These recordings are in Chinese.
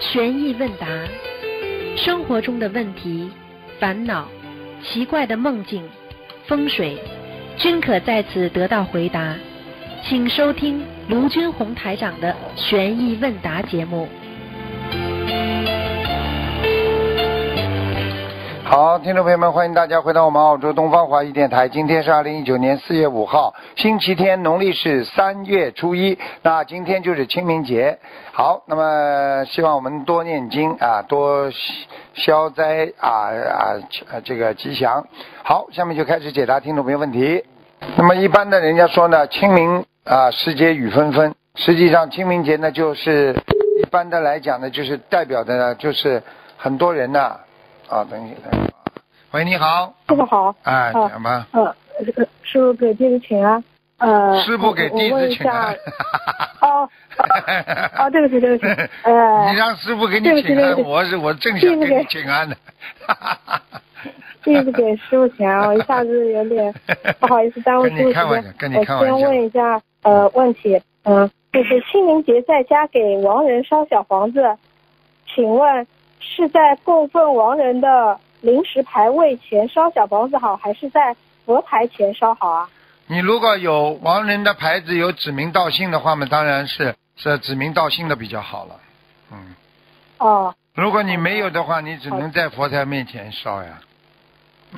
悬疑问答，生活中的问题、烦恼、奇怪的梦境、风水，均可在此得到回答。请收听卢军红台长的悬疑问答节目。好，听众朋友们，欢迎大家回到我们澳洲东方华语电台。今天是二零一九年四月五号，星期天，农历是三月初一。那今天就是清明节。好，那么希望我们多念经啊，多消灾啊啊，这个吉祥。好，下面就开始解答听众朋友问题。那么一般的人家说呢，清明啊，时节雨纷纷。实际上清明节呢，就是一般的来讲呢，就是代表的呢，就是很多人呢。等一下，等一下。喂，你好。师傅好。哎，讲吧。嗯，这个师傅给弟子请安。呃。师傅给弟子请安。哦。哦，对不起，对不起。呃。你让师傅给你请安，我是我正想给你请安的。弟子给师傅请安，我一下子有点 不好意思耽误师傅时间。我先问一下呃问题，嗯，就是清明节在家给亡人烧小房子，请问？是在供奉亡人的临时牌位前烧小房子好，还是在佛牌前烧好啊？你如果有亡人的牌子有指名道姓的话嘛，当然是是指名道姓的比较好了。嗯。哦。如果你没有的话，你只能在佛台面前烧呀。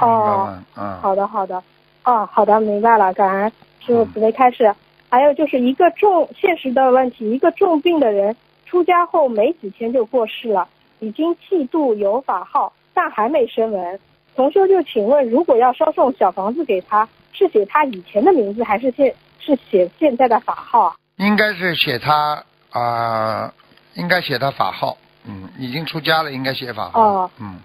哦。嗯。好的，好的。哦，好的，明白了。感恩师傅慈悲开始。还有就是一个重现实的问题，一个重病的人出家后没几天就过世了。已经剃度有法号，但还没声闻。同修就请问，如果要烧送小房子给他，是写他以前的名字，还是现是写现在的法号啊？应该是写他啊，应该写他法号。嗯，已经出家了，应该写法号。哦。嗯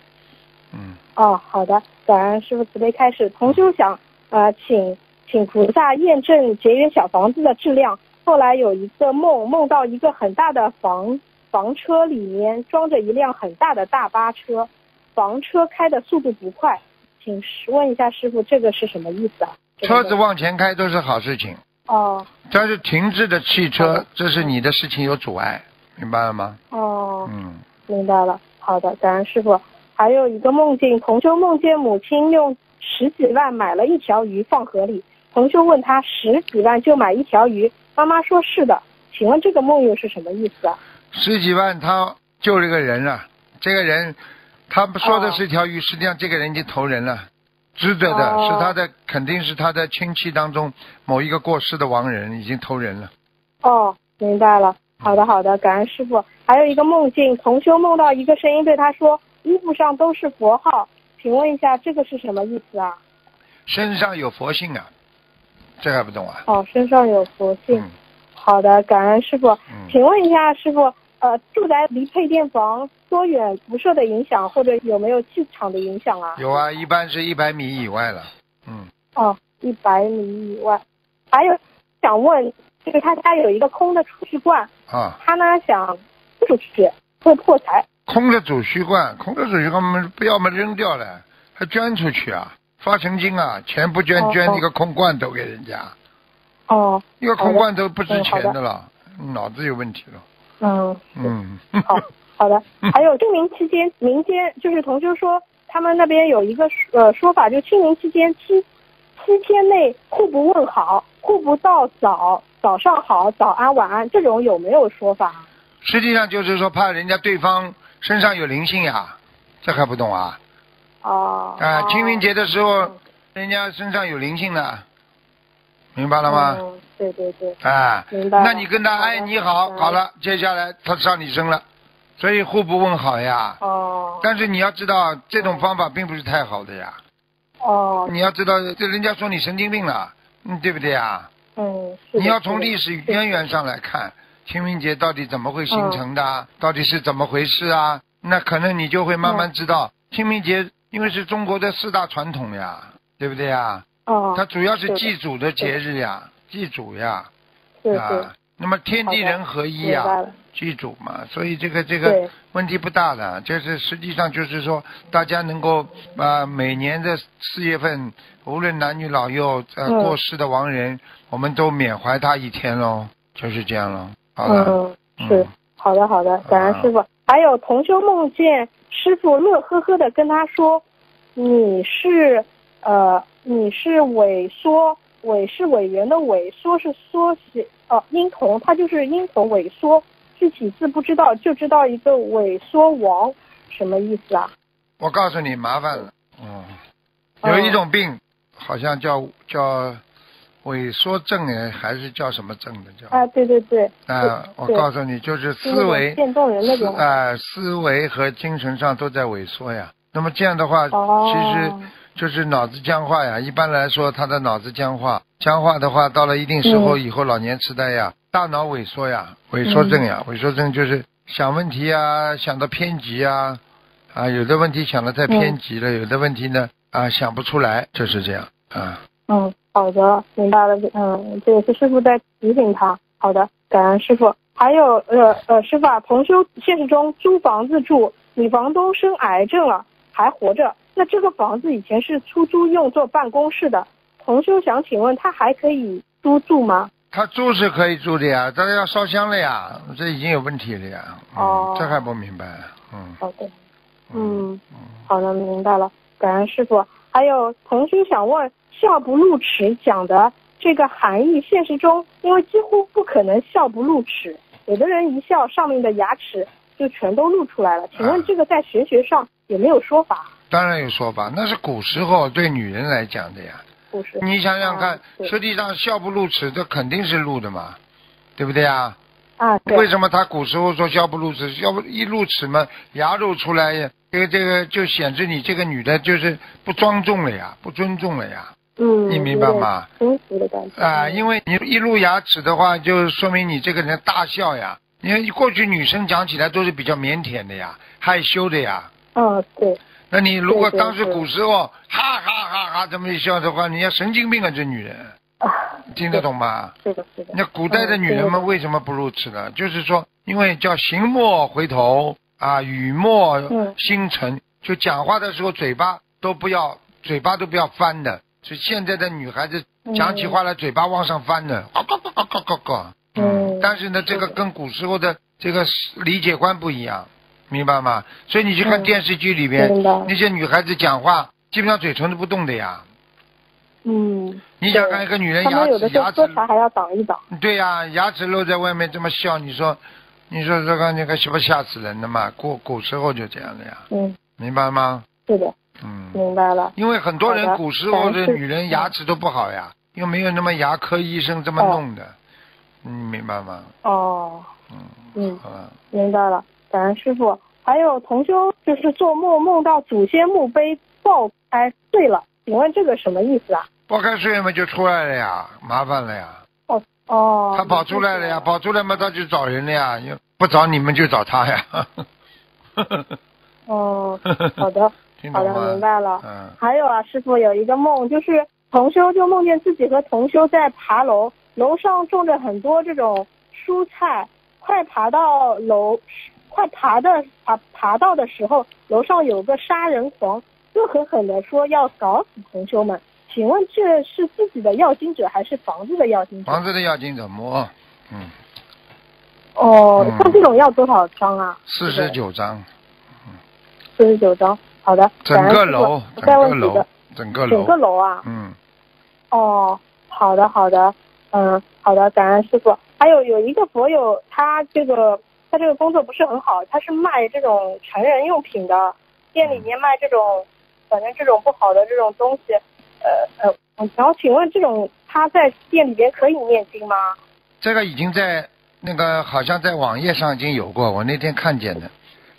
嗯。哦，好的，感恩师傅慈悲开始。同修想呃，请请菩萨验证节约小房子的质量。后来有一个梦，梦到一个很大的房。房车里面装着一辆很大的大巴车，房车开的速度不快，请问一下师傅，这个是什么意思啊？车子往前开都是好事情。哦。但是停滞的汽车，这是你的事情有阻碍，明白了吗？哦。嗯。明白了，好的，感恩师傅。还有一个梦境，同修梦见母亲用十几万买了一条鱼放河里，同修问他十几万就买一条鱼，妈妈说是的，请问这个梦又是什么意思啊？十几万，他救这个人了。这个人，他说的是一条鱼，实际上这个人已经投人了，值得的是他的，肯定是他的亲戚当中某一个过世的亡人已经投人了。哦，明白了。好的，好的，感恩师傅。还有一个梦境，同修梦到一个声音对他说：“衣服上都是佛号，请问一下，这个是什么意思啊？”身上有佛性啊，这还不懂啊？哦，身上有佛性。好的，感恩师傅。请问一下师傅。呃，住宅离配电房多远？辐射的影响或者有没有气场的影响啊？有啊，一般是一百米以外了。嗯。哦，一百米以外。还有想问，就是他家有一个空的储蓄罐。啊。他呢想出去会破财。空的储蓄罐，空的储蓄罐们不要么扔掉了，还捐出去啊？发神经啊！钱不捐，捐一个空罐头给人家。哦。一个空罐头不值钱的了，脑子有问题了。嗯嗯，好好的，还有清明期间，民间就是同修说，他们那边有一个呃说法，就清明期间七七天内互不问好，互不道早早上好、早安、晚安，这种有没有说法？实际上就是说怕人家对方身上有灵性呀，这还不懂啊？哦。啊，清明节的时候，人家身上有灵性的，明白了吗？对对对，啊，明白。那你跟他哎你好，好了，接下来他上你身了，所以互不问好呀。哦。但是你要知道，这种方法并不是太好的呀。哦。你要知道，这人家说你神经病了，嗯，对不对呀？嗯。你要从历史渊源上来看，清明节到底怎么会形成的，到底是怎么回事啊？那可能你就会慢慢知道，清明节因为是中国的四大传统呀，对不对呀？哦。它主要是祭祖的节日呀。祭祖呀，啊，那么天地人合一呀，祭祖嘛，所以这个这个问题不大的，就是实际上就是说，大家能够啊每年的四月份，无论男女老幼呃过世的亡人，我们都缅怀他一天喽，就是这样喽。好嗯，是好的好的，感恩师傅。还有同修梦见师傅乐呵呵的跟他说，你是呃你是萎缩。委是委员的委，缩是缩写，哦，婴童，他就是婴童萎缩，具体字不知道，就知道一个萎缩王，什么意思啊？我告诉你，麻烦了，嗯，有一种病，好像叫叫萎缩症哎，还是叫什么症的叫？啊，对对对。啊，我告诉你，就是思维变动人那种。啊，思维和精神上都在萎缩呀。那么这样的话，其实。就是脑子僵化呀，一般来说，他的脑子僵化，僵化的话，到了一定时候以后，老年痴呆呀，大脑萎缩呀，萎缩症呀，萎缩症就是想问题啊，想的偏激啊，啊，有的问题想的太偏激了，有的问题呢啊想不出来，就是这样啊。嗯，好的，明白了。嗯，这也是师傅在提醒他。好的，感恩师傅。还有呃呃，师傅啊，同修现实中租房子住，女房东生癌症了，还活着。那这个房子以前是出租用做办公室的，同修想请问他还可以租住吗？他住是可以住的呀，但是要烧香了呀，这已经有问题了呀。哦，这还不明白？嗯。好的。嗯。好的，明白了。感恩师傅。还有同修想问，笑不露齿讲的这个含义，现实中因为几乎不可能笑不露齿，有的人一笑上面的牙齿就全都露出来了。请问这个在玄学上有没有说法？当然有说法，那是古时候对女人来讲的呀。古时。你想想看，实际上笑不露齿，这肯定是露的嘛，对不对啊？啊，为什么他古时候说笑不露齿？要不一露齿嘛，牙露出来，这个这个就显示你这个女的就是不庄重了呀，不尊重了呀。嗯。你明白吗？舒服的感觉。啊，因为你一露牙齿的话，就说明你这个人大笑呀。你看，过去女生讲起来都是比较腼腆的呀，害羞的呀。嗯，对。那你如果当时古时候哈哈哈哈这么一笑的话，你要神经病啊！这女人，听得懂吗？是的，是的。那古代的女人们为什么不如此呢？就是说，因为叫行莫回头啊，语莫星辰，就讲话的时候嘴巴都不要，嘴巴都不要翻的。就现在的女孩子讲起话来嘴巴往上翻的，咯咯咯咯咯咯。嗯。但是呢，这个跟古时候的这个理解观不一样。明白吗？所以你去看电视剧里边那些女孩子讲话，基本上嘴唇都不动的呀。嗯。你想看一个女人牙齿牙齿还要挡一挡。对呀，牙齿露在外面这么笑，你说，你说这个那个是不吓死人的嘛？古古时候就这样的呀。嗯。明白吗？是的。嗯。明白了。因为很多人古时候的女人牙齿都不好呀，又没有那么牙科医生这么弄的，你明白吗？哦。嗯。嗯。好了。明白了。感恩师傅，还有同修就是做梦梦到祖先墓碑爆开碎了，请问这个什么意思啊？爆开碎了嘛就出来了呀，麻烦了呀。哦哦。他跑出来了呀，跑出来嘛他就找人了呀，不找你们就找他呀。哦，好的，好的，明白了。嗯。还有啊，师傅有一个梦，就是同修就梦见自己和同修在爬楼，楼上种着很多这种蔬菜，快爬到楼。快爬的爬爬到的时候，楼上有个杀人狂，恶狠狠地说要搞死同修们。请问这是自己的要经者还是房子的要经者？房子的要经者摸，嗯。哦，像这种要多少张啊？四十九张。嗯。四十九张，好的。整个楼，整个楼，整个楼。整个楼啊。嗯。哦，好的好的，嗯，好的，感恩师傅。还有有一个佛友，他这个。他这个工作不是很好，他是卖这种成人用品的，店里面卖这种，反正这种不好的这种东西，呃呃，然后请问这种他在店里边可以念经吗？这个已经在那个好像在网页上已经有过，我那天看见的，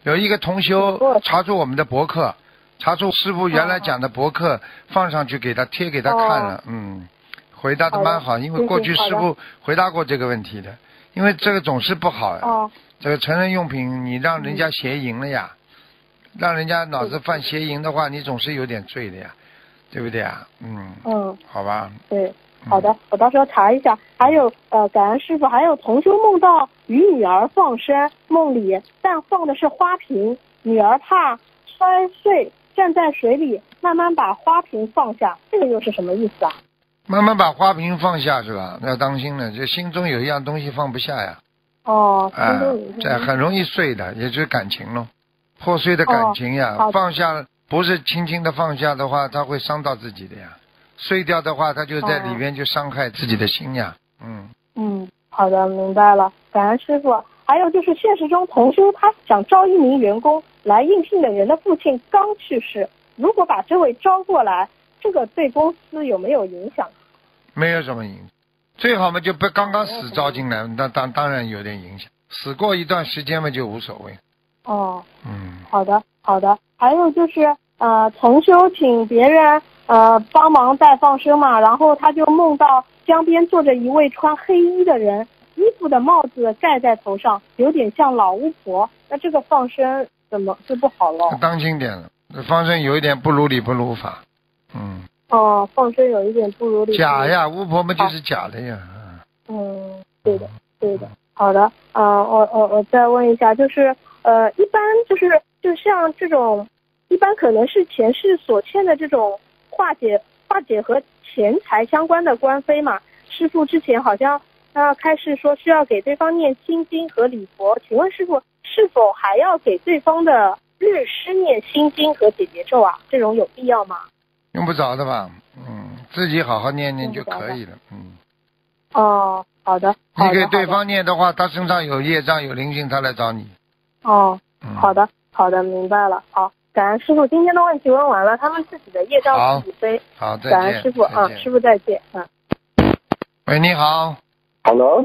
有一个同修查出我们的博客，查出师傅原来讲的博客放上去给他贴给他看了，嗯，回答的蛮好，因为过去师傅回答过这个问题的，因为这个总是不好呀。这个成人用品，你让人家邪淫了呀，让人家脑子犯邪淫的话，你总是有点罪的呀，对不对啊？嗯。嗯。好吧。对。好的，我到时候查一下。还有呃，感恩师傅，还有同修梦到与女儿放生，梦里但放的是花瓶，女儿怕摔碎，站在水里慢慢把花瓶放下，这个又是什么意思啊？慢慢把花瓶放下是吧？要当心了，这心中有一样东西放不下呀。哦，啊，这很容易碎的，也就是感情咯，破碎的感情呀，放下不是轻轻的放下的话，它会伤到自己的呀。碎掉的话，它就在里边就伤害自己的心呀。嗯嗯，好的，明白了，感恩师傅。还有就是现实中同修他想招一名员工来应聘的人的父亲刚去世，如果把这位招过来，这个对公司有没有影响？没有什么影响，最好嘛就不刚刚死招进来，那当当然有点影响。死过一段时间嘛就无所谓。哦，嗯，好的好的。还有就是呃，同修请别人。呃，帮忙带放生嘛，然后他就梦到江边坐着一位穿黑衣的人，衣服的帽子盖在头上，有点像老巫婆。那这个放生怎么就不好了？当心点了，放生有一点不如理不如法。嗯。哦，放生有一点不如理。假呀，巫婆们就是假的呀。嗯，对的，对的。好的，呃，我我我再问一下，就是呃，一般就是就像这种，一般可能是前世所欠的这种。化解化解和钱财相关的官非嘛？师傅之前好像他开始说需要给对方念心经和礼佛，请问师傅是否还要给对方的律师念心经和解结咒啊？这种有必要吗？用不着的吧，嗯，自己好好念念就可以了，嗯。哦，好的。你给对方念的话，他身上有业障有灵性，他来找你。哦，好的，好的，明白了，好。感恩师傅，今天的问题问完了，他们自己的业障自己背。好，感恩师傅啊，师傅再见啊。喂，你好。Hello。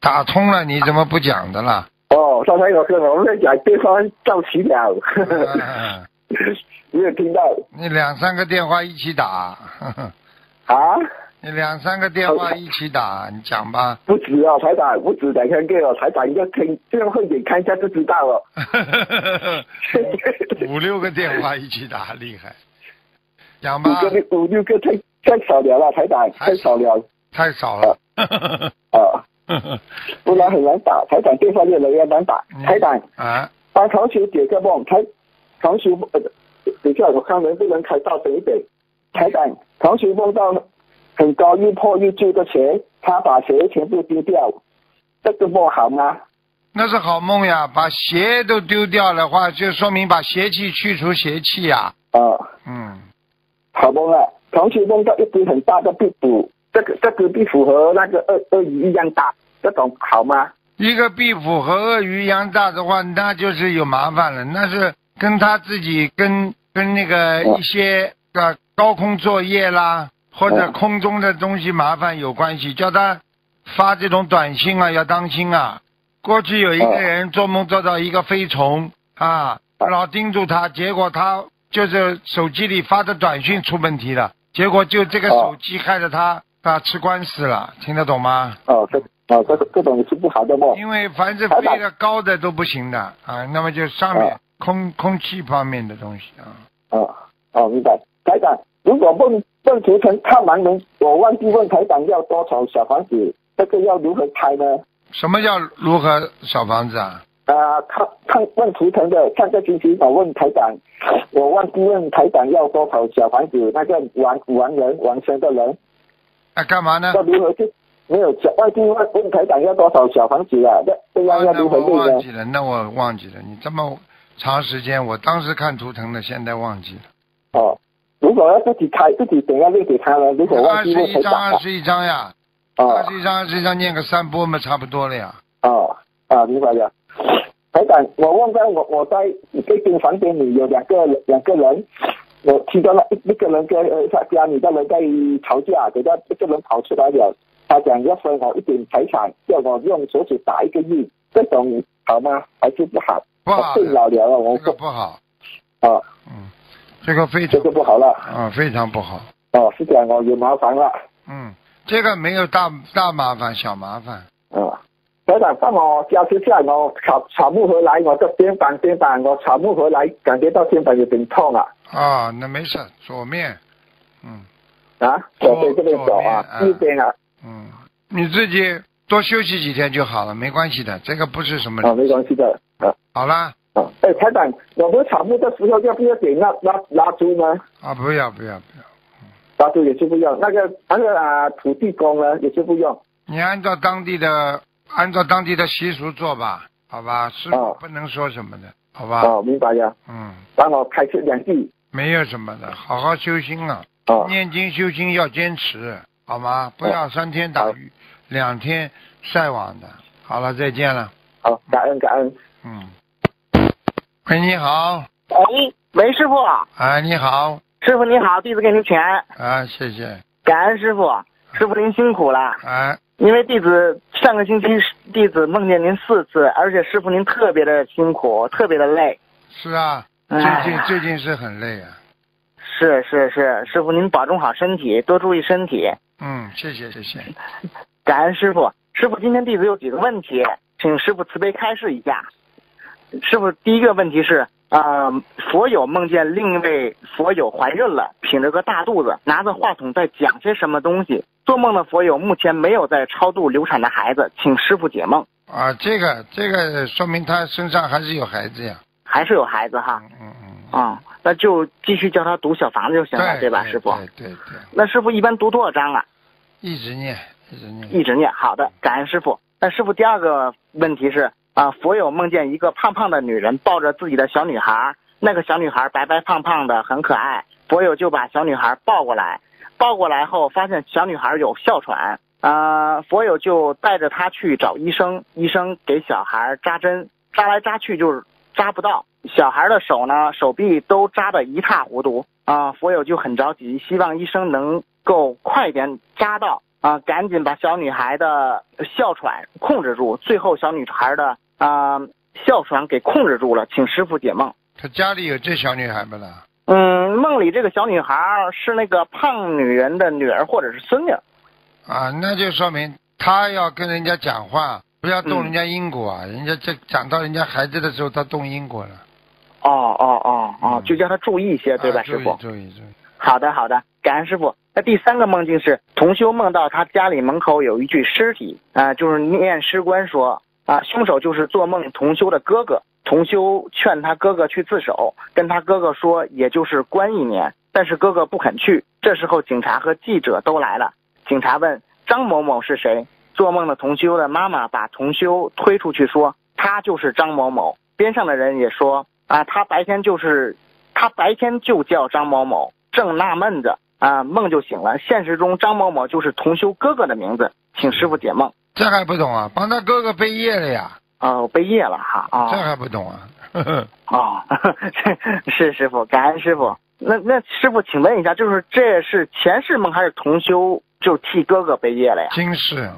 打通了，你怎么不讲的啦？哦，刚才有个我们在讲对方造起了。没有听到。你两三个电话一起打。啊？你两三个电话一起打，你讲吧。不止哦，台长，不止两三个哦，台长一个听，这样会点看一下就知道了。五六个电话一起打，厉害。讲吧。五个五六个太太少了，台长太少了。太少了。啊。不然很难打，台长电话越来越难打。台长。啊。帮同学解个梦，台同学呃，等下我看能不能开到一点。台长，同学梦到。很高又破又旧的鞋，他把鞋全部丢掉，这个梦好吗？那是好梦呀，把鞋都丢掉的话，就说明把邪气去除邪气呀。啊，嗯，好梦啊！同时梦到一只很大的壁虎，这个这个壁虎和那个鳄鳄鱼一样大，这种好吗？一个壁虎和鳄鱼一样大的话，那就是有麻烦了，那是跟他自己跟跟那个一些呃高空作业啦。或者空中的东西麻烦有关系，叫他发这种短信啊，要当心啊。过去有一个人做梦做到一个飞虫啊，老盯住他，结果他就是手机里发的短信出问题了，结果就这个手机害得他啊吃官司了，听得懂吗？哦，这哦这这种是不好的梦。因为凡是飞得高的都不行的啊，那么就上面空空气方面的东西啊。哦哦，明白，台长。如果问问图腾看盲人，我忘记问台长要多少小房子，这个要如何开呢？什么叫如何小房子啊？啊，看看问图腾的上个星期我问台长，我忘记问台长要多少小房子，那个完完人亡生的人，啊，干嘛呢？要如何去？没有忘记问问台长要多少小房子啊？这这样要如何对呢？忘记了，那我忘记了。你这么长时间，我当时看图腾的，现在忘记了。哦。如果要自己开，自己等下念给他了。如果忘记二十一张，二十一张呀。二十一张，二十一张，念个三波嘛，差不多了呀。哦，啊，明白了。台长，我问在我我在这间房间里有两个两个人，我听到了一一个人跟呃他家里的人在吵架，等到一个人跑出来了，他讲要分我一点财产，叫我用手指打一个印，这种好吗？还是不好？不好。太老了，我说不好。啊，嗯。这个非常这个不好了啊，非常不好哦，是这样哦，有麻烦了。嗯，这个没有大大麻烦，小麻烦。啊，台长帮我加持下，我草草木回来，我的肩膀肩膀，我草木回来，感觉到肩膀有点痛啊。啊，那没事，左面，嗯。啊，左边这边走啊，右边啊。嗯，你自己多休息几天就好了，没关系的，这个不是什么。啊，没关系的。啊，好啦。啊，哎，台长，我们草木的时候要不要给那拉拉猪呢？啊，不要不要不要。拉猪也是不用，那个那个啊，土地公呢也是不用。你按照当地的按照当地的习俗做吧，好吧，是不能说什么的，好吧？哦，明白呀。嗯。帮我开出两句。没有什么的，好好修心啊！念经修心要坚持，好吗？不要三天打鱼两天晒网的。好了，再见了。好，感恩感恩。嗯。喂，你好。喂，喂，师傅。哎，你好。师傅你好，弟子给您请安。啊，谢谢。感恩师傅，师傅您辛苦了。哎。因为弟子上个星期弟子梦见您四次，而且师傅您特别的辛苦，特别的累。是啊。最近最近是很累啊，是是是，师傅您保重好身体，多注意身体。嗯，谢谢谢谢，感恩师傅。师傅今天弟子有几个问题，请师傅慈悲开示一下。师傅第一个问题是，呃，佛友梦见另一位佛友怀孕了，挺着个大肚子，拿着话筒在讲些什么东西。做梦的佛友目前没有在超度流产的孩子，请师傅解梦。啊，这个这个说明他身上还是有孩子呀。还是有孩子哈，嗯嗯，啊，那就继续叫他读小房子就行了，对吧，师傅？对对对。那师傅一般读多少章啊？一直念，一直念。好的，感恩师傅。那师傅第二个问题是啊，佛友梦见一个胖胖的女人抱着自己的小女孩，那个小女孩白白胖胖的，很可爱。佛友就把小女孩抱过来，抱过来后发现小女孩有哮喘，啊，佛友就带着她去找医生，医生给小孩扎针，扎来扎去就是。扎不到小孩的手呢，手臂都扎得一塌糊涂啊！佛友就很着急，希望医生能够快点扎到啊，赶紧把小女孩的哮喘控制住。最后小女孩的啊哮喘给控制住了，请师傅解梦。他家里有这小女孩不啦？嗯，梦里这个小女孩是那个胖女人的女儿或者是孙女。啊，那就说明他要跟人家讲话。不要动人家因果啊！人家这讲到人家孩子的时候，他动因果了。哦哦哦哦，就叫他注意一些，对吧，师傅？注意注意。好的好的，感恩师傅。那第三个梦境是同修梦到他家里门口有一具尸体啊，就是念尸官说啊，凶手就是做梦同修的哥哥。同修劝他哥哥去自首，跟他哥哥说也就是关一年，但是哥哥不肯去。这时候警察和记者都来了，警察问张某某是谁？做梦的同修的妈妈把同修推出去，说他就是张某某。边上的人也说啊，他白天就是，他白天就叫张某某。正纳闷着啊，梦就醒了。现实中张某某就是同修哥哥的名字，请师傅解梦。这还不懂啊？帮他哥哥背业了呀？哦，背业了哈。哦，这还不懂啊？哦，是师傅，感恩师傅。那那师傅，请问一下，就是这是前世梦还是同修就替哥哥背业了呀？今世。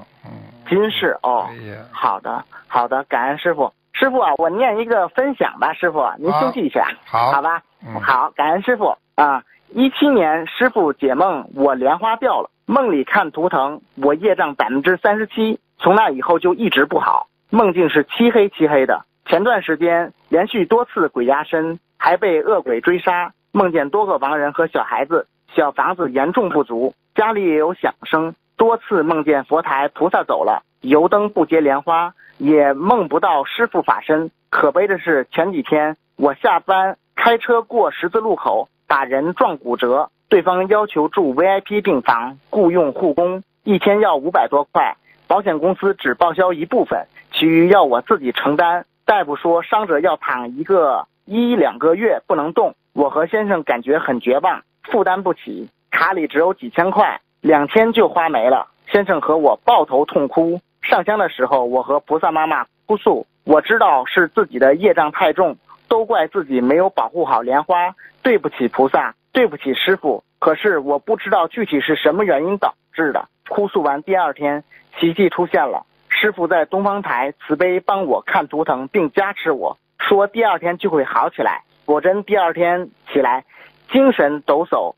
今世哦，好的好的，感恩师傅。师傅啊，我念一个分享吧，师傅您休息一下，好，好吧，好，感恩师傅啊。一七年师傅解梦，我莲花掉了，梦里看图腾，我业障百分之三十七，从那以后就一直不好，梦境是漆黑漆黑的。前段时间连续多次鬼压身，还被恶鬼追杀，梦见多个亡人和小孩子，小房子严重不足，家里也有响声。多次梦见佛台菩萨走了，油灯不结莲花，也梦不到师傅法身。可悲的是，前几天我下班开车过十字路口，打人撞骨折，对方要求住 VIP 病房，雇佣护工，一天要五百多块，保险公司只报销一部分，其余要我自己承担。大夫说伤者要躺一个一两个月不能动，我和先生感觉很绝望，负担不起，卡里只有几千块。两天就花没了，先生和我抱头痛哭。上香的时候，我和菩萨妈妈哭诉，我知道是自己的业障太重，都怪自己没有保护好莲花，对不起菩萨，对不起师傅。可是我不知道具体是什么原因导致的。哭诉完第二天，奇迹出现了，师傅在东方台慈悲帮我看图腾，并加持我说第二天就会好起来。果真第二天起来，精神抖擞。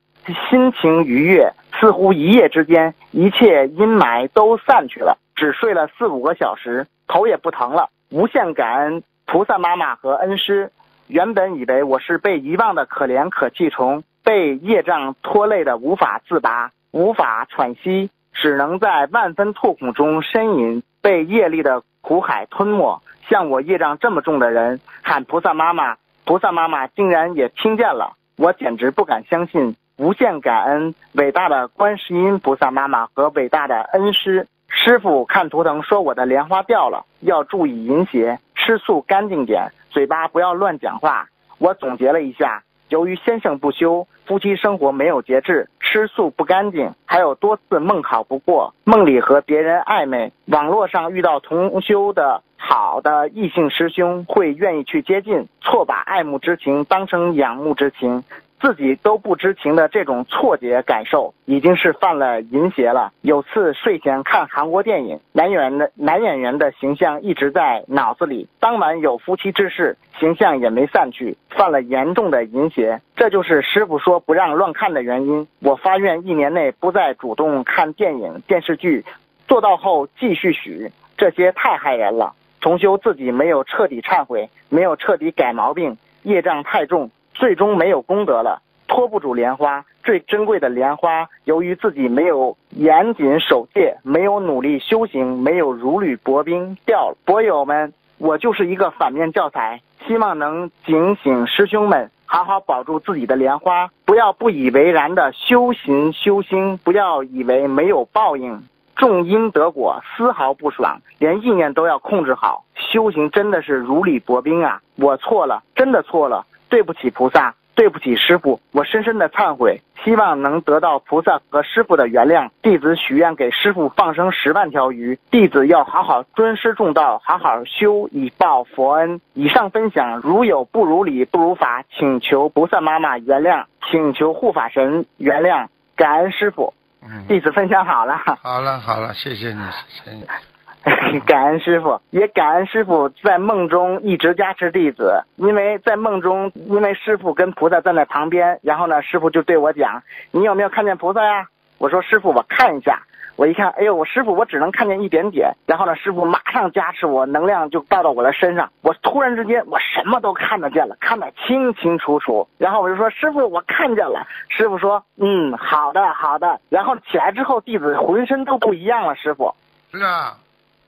心情愉悦，似乎一夜之间一切阴霾都散去了。只睡了四五个小时，头也不疼了。无限感恩菩萨妈妈和恩师。原本以为我是被遗忘的可怜可气虫，被业障拖累的无法自拔。无法喘息，只能在万分痛苦中呻吟，被业力的苦海吞没。像我业障这么重的人，喊菩萨妈妈，菩萨妈妈竟然也听见了，我简直不敢相信。无限感恩伟大的观世音菩萨妈妈和伟大的恩师师傅。看图腾说我的莲花掉了，要注意淫邪，吃素干净点，嘴巴不要乱讲话。我总结了一下，由于先生不休，夫妻生活没有节制，吃素不干净，还有多次梦考不过，梦里和别人暧昧，网络上遇到同修的好的异性师兄，会愿意去接近，错把爱慕之情当成仰慕之情。自己都不知情的这种错觉感受，已经是犯了淫邪了。有次睡前看韩国电影，男演员的男演员的形象一直在脑子里。当晚有夫妻之事，形象也没散去，犯了严重的淫邪。这就是师傅说不让乱看的原因。我发愿一年内不再主动看电影电视剧，做到后继续许。这些太害人了。重修自己没有彻底忏悔，没有彻底改毛病，业障太重。最终没有功德了，托不住莲花。最珍贵的莲花，由于自己没有严谨守戒，没有努力修行，没有如履薄冰，掉了。博友们，我就是一个反面教材，希望能警醒师兄们，好好保住自己的莲花，不要不以为然的修行修心，不要以为没有报应，种因得果，丝毫不爽，连意念都要控制好。修行真的是如履薄冰啊！我错了，真的错了。对不起菩萨，对不起师傅，我深深的忏悔，希望能得到菩萨和师傅的原谅。弟子许愿给师傅放生十万条鱼，弟子要好好尊师重道，好好修，以报佛恩。以上分享如有不如理、不如法，请求菩萨妈妈原谅，请求护法神原谅，感恩师傅。嗯，弟子分享好了。好了好了，谢谢你，谢谢你。感恩师傅，也感恩师傅在梦中一直加持弟子。因为在梦中，因为师傅跟菩萨站在旁边，然后呢，师傅就对我讲：“你有没有看见菩萨呀？”我说：“师傅，我看一下。”我一看，哎呦，我师傅，我只能看见一点点。然后呢，师傅马上加持我，能量就带到我的身上。我突然之间，我什么都看得见了，看得清清楚楚。然后我就说：“师傅，我看见了。”师傅说：“嗯，好的，好的。”然后起来之后，弟子浑身都不一样了。师傅，是啊。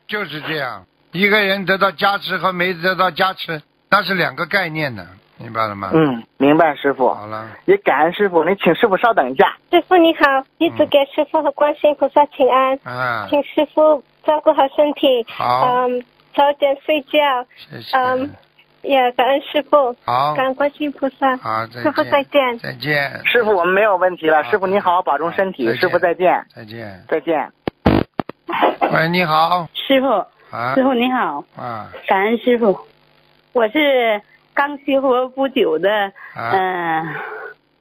就是这样，一个人得到加持和没得到加持，那是两个概念的，明白了吗？嗯，明白，师傅。好了，也感恩师傅，你请师傅稍等一下。师傅你好，弟子给师傅和观世音菩萨请安。啊。请师傅照顾好身体。好。嗯，早点睡觉。谢谢。嗯，也感恩师傅。好。感恩观世音菩萨。好，再见。师傅再见。再见。师傅，我们没有问题了。师傅你好好保重身体。师傅再见。再见。再见。喂，你好，师傅。啊，师傅你好。啊。感恩师傅，我是刚学佛不久的，嗯，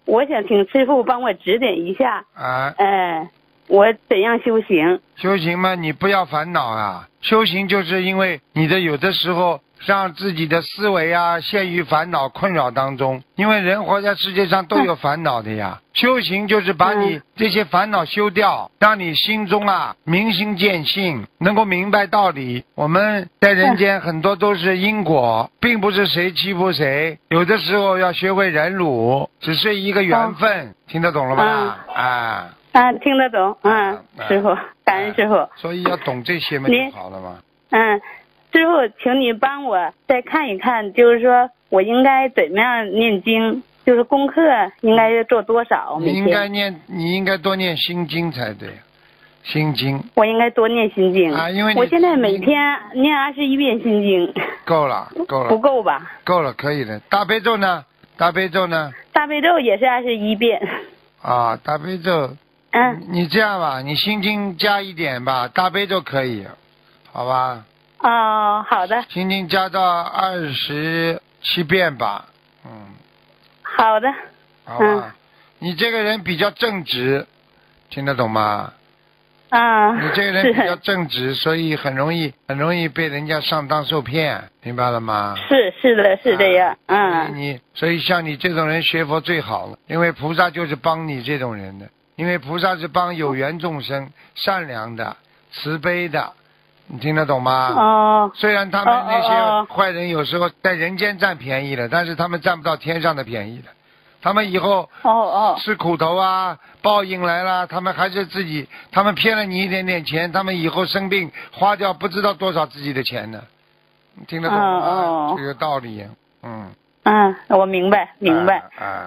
我想请师傅帮我指点一下。啊。嗯，我怎样修行？修行嘛，你不要烦恼啊。修行就是因为你的有的时候。让自己的思维啊陷于烦恼困扰当中，因为人活在世界上都有烦恼的呀。修行就是把你这些烦恼修掉，让你心中啊明心见性，能够明白道理。我们在人间很多都是因果，并不是谁欺负谁。有的时候要学会忍辱，只是一个缘分，听得懂了吧？啊啊，听得懂。嗯，师傅，感恩师傅。所以要懂这些嘛，就好了嘛。嗯。师傅，请你帮我再看一看，就是说我应该怎么样念经，就是功课应该做多少？你应该念，你应该多念心经才对，心经。我应该多念心经啊，因为我现在每天念二十一遍心经。够了，够了。不够吧？够了，可以的。大悲咒呢？大悲咒呢？大悲咒也是二十一遍。啊，大悲咒。嗯。你这样吧，你心经加一点吧，大悲咒可以，好吧？哦，好的。心经加到二十七遍吧，嗯。好的。好吧，你这个人比较正直，听得懂吗？啊。你这个人比较正直，所以很容易很容易被人家上当受骗，明白了吗？是是的，是这样，嗯。你所以像你这种人学佛最好了，因为菩萨就是帮你这种人的，因为菩萨是帮有缘众生、善良的、慈悲的。你听得懂吗？哦。虽然他们那些坏人有时候在人间占便宜了，但是他们占不到天上的便宜的。他们以后哦哦吃苦头啊，报应来了，他们还是自己，他们骗了你一点点钱，他们以后生病花掉不知道多少自己的钱呢，你听得懂吗？这个道理，嗯。嗯，我明白，明白。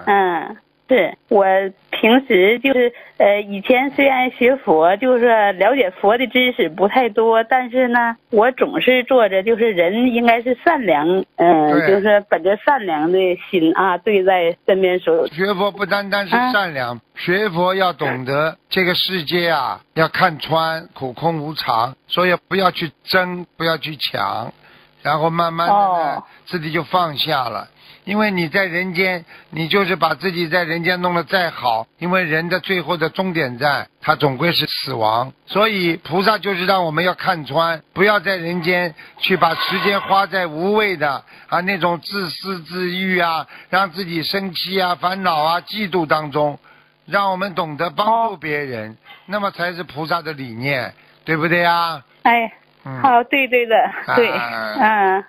嗯。是我平时就是呃，以前虽然学佛，就是了解佛的知识不太多，但是呢，我总是做着就是人应该是善良，嗯，就是本着善良的心啊，对待身边所有。学佛不单单是善良，学佛要懂得这个世界啊，要看穿苦空无常，所以不要去争，不要去抢，然后慢慢的呢，自己就放下了。因为你在人间，你就是把自己在人间弄得再好，因为人的最后的终点站，它总归是死亡。所以菩萨就是让我们要看穿，不要在人间去把时间花在无谓的啊那种自私自欲啊，让自己生气啊、烦恼啊、嫉妒当中，让我们懂得帮助别人，那么才是菩萨的理念，对不对呀？哎，好，对对的，对，嗯。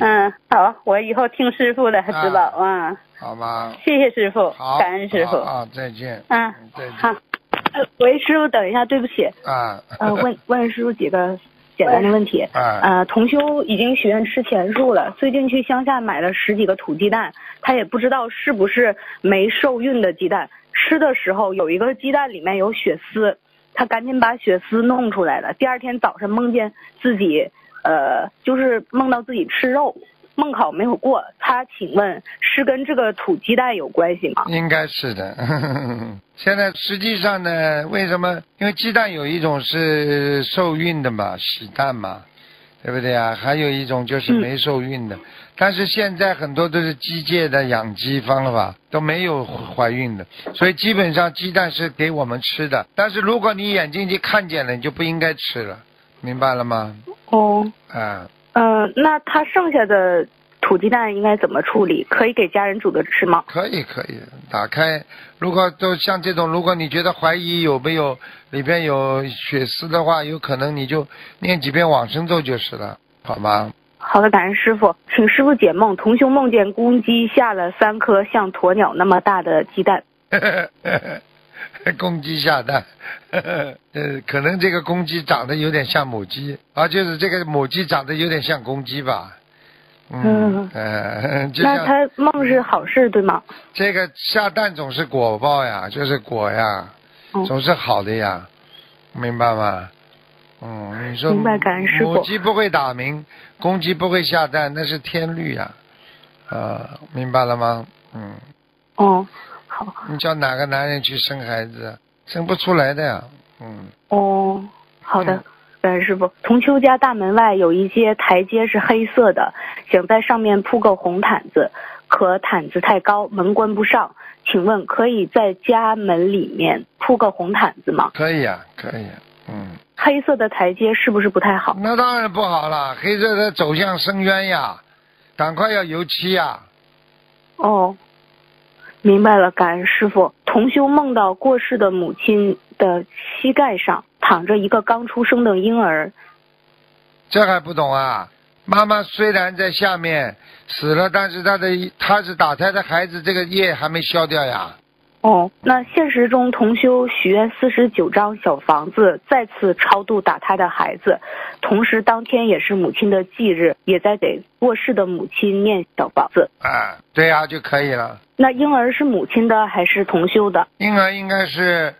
嗯，好，我以后听师傅的指导啊。好吧。谢谢师傅，感恩师傅。啊，再见。嗯，再见。好，喂，师傅，等一下，对不起。啊。呃，问 问师傅几个简单的问题。啊。呃，同修已经许愿吃钱树了，最近去乡下买了十几个土鸡蛋，他也不知道是不是没受孕的鸡蛋。吃的时候有一个鸡蛋里面有血丝，他赶紧把血丝弄出来了。第二天早上梦见自己。呃，就是梦到自己吃肉，梦考没有过。他请问是跟这个土鸡蛋有关系吗？应该是的。现在实际上呢，为什么？因为鸡蛋有一种是受孕的嘛，喜蛋嘛，对不对啊？还有一种就是没受孕的。但是现在很多都是机械的养鸡方法，都没有怀孕的，所以基本上鸡蛋是给我们吃的。但是如果你眼睛就看见了，你就不应该吃了，明白了吗？哦，嗯，嗯，那他剩下的土鸡蛋应该怎么处理？可以给家人煮着吃吗？可以，可以，打开。如果都像这种，如果你觉得怀疑有没有里边有血丝的话，有可能你就念几遍往生咒就是了，好吗？好的，感恩师傅，请师傅解梦。同修梦见公鸡下了三颗像鸵鸟那么大的鸡蛋。公鸡下蛋，呃，可能这个公鸡长得有点像母鸡，啊，就是这个母鸡长得有点像公鸡吧。嗯，呃，那他梦是好事对吗？这个下蛋总是果报呀，就是果呀，总是好的呀，明白吗？嗯，你说明白，感恩师。母鸡不会打鸣，公鸡不会下蛋，那是天律呀，啊，明白了吗？嗯。哦。你叫哪个男人去生孩子？生不出来的呀。嗯。哦，好的，恩师傅。同修家大门外有一些台阶是黑色的，想在上面铺个红毯子，可毯子太高，门关不上。请问可以在家门里面铺个红毯子吗？可以啊，可以。嗯。黑色的台阶是不是不太好？那当然不好了，黑色的走向深渊呀，赶快要油漆呀。哦。明白了，感恩师傅。同修梦到过世的母亲的膝盖上躺着一个刚出生的婴儿。这还不懂啊？妈妈虽然在下面死了，但是她的她是打胎的孩子，这个业还没消掉呀。哦，那现实中同修许愿四十九张小房子，再次超度打胎的孩子，同时当天也是母亲的忌日，也在给过世的母亲念小房子。啊，对呀，就可以了。那婴儿是母亲的还是同修的？婴儿应该是，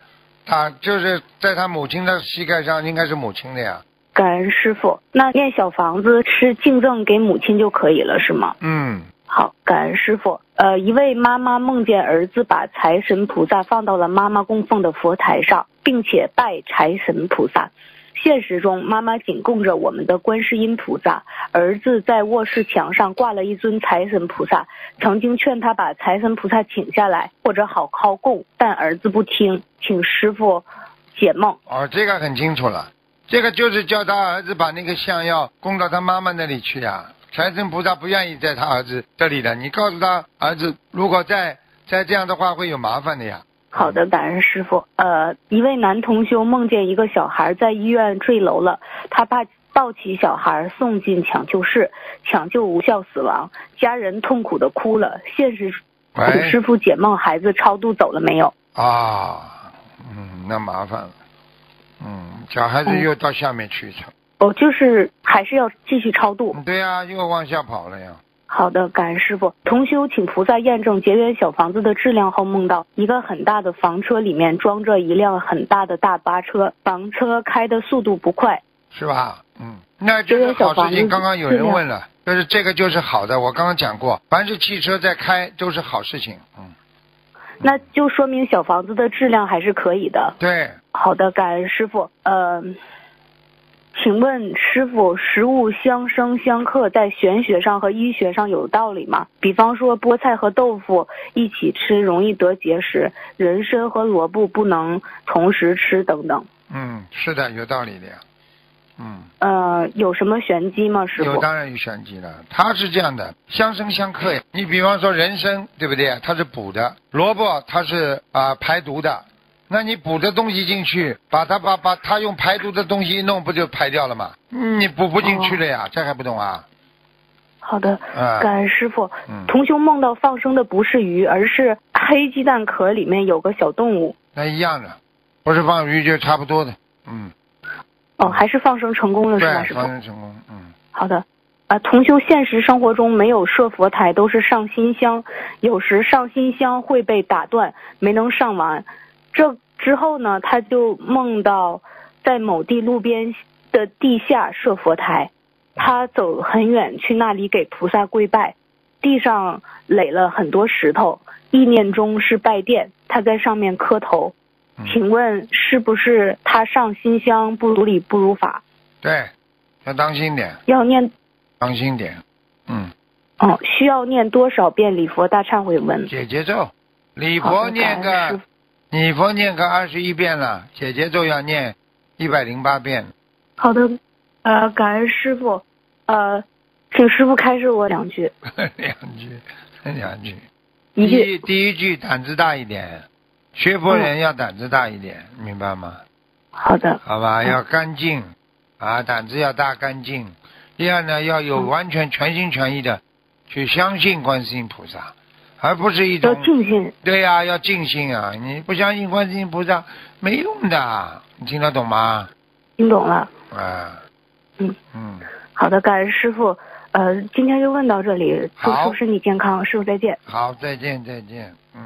他就是在他母亲的膝盖上，应该是母亲的呀。感恩师傅，那念小房子是敬赠给母亲就可以了，是吗？嗯。好，感恩师傅。呃，一位妈妈梦见儿子把财神菩萨放到了妈妈供奉的佛台上，并且拜财神菩萨。现实中，妈妈仅供着我们的观世音菩萨，儿子在卧室墙上挂了一尊财神菩萨。曾经劝他把财神菩萨请下来，或者好好供，但儿子不听，请师傅解梦。哦，这个很清楚了，这个就是叫他儿子把那个像要供到他妈妈那里去呀。财神菩萨不愿意在他儿子这里的，你告诉他儿子，如果再再这样的话会有麻烦的呀。好的，感恩师傅。呃，一位男同修梦见一个小孩在医院坠楼了，他爸抱起小孩送进抢救室，抢救无效死亡，家人痛苦的哭了。现实请师傅解梦，孩子超度走了没有？啊，嗯，那麻烦了，嗯，小孩子又到下面去一层。哦，就是还是要继续超度。对呀，又往下跑了呀。好的，感恩师傅。同修请菩萨验证结缘小房子的质量后，梦到一个很大的房车里面装着一辆很大的大巴车，房车开的速度不快，是吧？嗯，那这个好事情刚刚有人问了，就是这个就是好的。我刚刚讲过，凡是汽车在开都是好事情。嗯，那就说明小房子的质量还是可以的。对，好的，感恩师傅。嗯。请问师傅，食物相生相克，在玄学上和医学上有道理吗？比方说，菠菜和豆腐一起吃容易得结石，人参和萝卜不能同时吃等等。嗯，是的，有道理的呀。嗯。呃，有什么玄机吗，师傅？有，当然有玄机了。它是这样的，相生相克呀。你比方说人参，对不对？它是补的，萝卜它是啊排毒的。那你补的东西进去，把它把把它用排毒的东西一弄，不就排掉了吗？你补不进去了呀，这还不懂啊？好的，感恩师傅。同修梦到放生的不是鱼，而是黑鸡蛋壳里面有个小动物。那一样的，不是放鱼就差不多的。嗯。哦，还是放生成功了是吧？放生成功，嗯。好的，啊，同修现实生活中没有设佛台，都是上新香，有时上新香会被打断，没能上完。这之后呢，他就梦到在某地路边的地下设佛台，他走很远去那里给菩萨跪拜，地上垒了很多石头，意念中是拜殿，他在上面磕头。请问是不是他上新香不如理不如法？对，要当心点。要念，当心点。嗯。哦，需要念多少遍礼佛大忏悔文？解节奏，礼佛念个。你佛念个二十一遍了，姐姐咒要念一百零八遍。好的，呃，感恩师傅，呃，请师傅开示我两句。两句，两句。一句第一句胆子大一点，学佛人要胆子大一点，明白吗？好的。好吧，要干净，啊，胆子要大干净。第二呢，要有完全全心全意的去相信观世音菩萨。而不是一种要尽心，对呀，要尽心啊！你不相信观世音菩萨没用的，你听得懂吗？听懂了。啊。嗯嗯。好的，感恩师傅。呃，今天就问到这里。祝师傅身体健康，师傅再见。好，再见再见。嗯。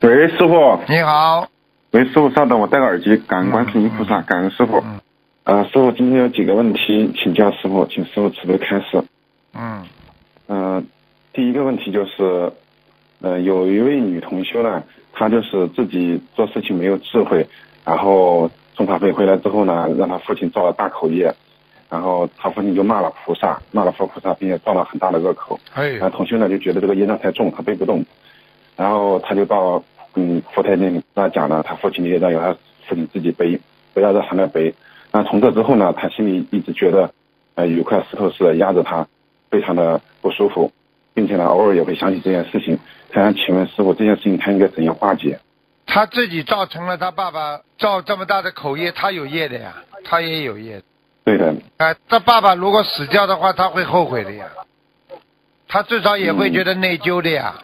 喂，师傅。你好。喂，师傅，稍等，我戴个耳机。感恩观世音菩萨，感恩师傅。嗯。呃，师傅，今天有几个问题请教师傅，请师傅慈悲开示。嗯。嗯。第一个问题就是，呃，有一位女同修呢，她就是自己做事情没有智慧，然后送法会回来之后呢，让她父亲造了大口业，然后她父亲就骂了菩萨，骂了佛菩萨，并且造了很大的恶口。哎。然后同修呢就觉得这个业障太重，她背不动，然后她就到嗯佛台那里跟他讲了，她父亲的业障由她父亲自己背，不要让他来背。那从这之后呢，她心里一直觉得，呃，有块石头是压着她，非常的不舒服。并且呢，偶尔也会想起这件事情。他想请问师傅，这件事情他应该怎样化解？他自己造成了他爸爸造这么大的口业，他有业的呀，他也有业。对的。哎，他爸爸如果死掉的话，他会后悔的呀。他至少也会觉得内疚的呀。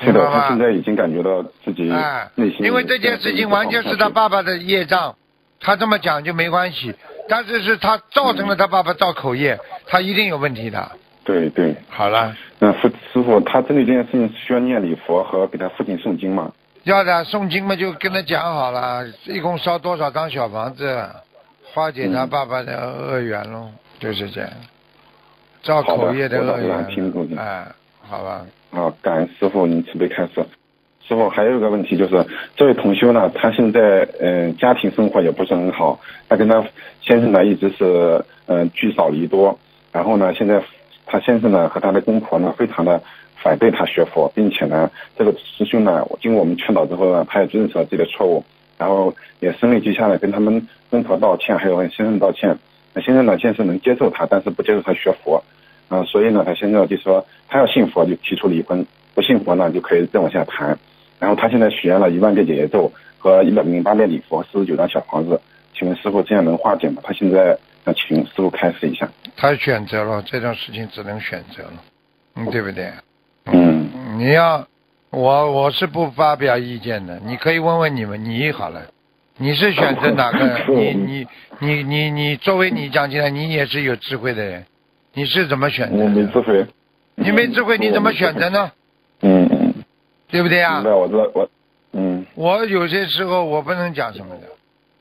是的，他现在已经感觉到自己内心。因为这件事情完全是他爸爸的业障，他这么讲就没关系。但是是他造成了他爸爸造口业，他一定有问题的。对对，好了。那父师傅，他针对这件事情需要念礼佛和给他父亲诵经吗？要的，诵经嘛就跟他讲好了，一共烧多少张小房子，化解他爸爸的恶缘喽，就是这样。造口业的恶缘。哎，好吧。好，感恩师傅您慈悲开示。师傅还有一个问题就是，这位同修呢，他现在嗯家庭生活也不是很好，他跟他先生呢一直是嗯聚少离多，然后呢现在。他先生呢和他的公婆呢非常的反对他学佛，并且呢这个师兄呢经过我们劝导之后呢，他也认识了自己的错误，然后也声泪俱下的跟他们公婆道歉，还有跟先生道歉。那先生呢先生能接受他，但是不接受他学佛，啊，所以呢他现在就说他要信佛就提出离婚，不信佛呢就可以再往下谈。然后他现在许愿了一万遍解结咒和一百零八遍礼佛，四十九张小房子，请问师傅这样能化解吗？他现在。那请师傅开示一下。他选择了这种事情，只能选择了，嗯，对不对？嗯。你要我我是不发表意见的，你可以问问你们，你好了，你是选择哪个？你你 你你你作为你讲起来，你也是有智慧的人，你是怎么选择？我没智慧。你没智慧，你怎么选择呢？嗯嗯。对不对啊？明白，我知道我。嗯。我有些时候我不能讲什么的，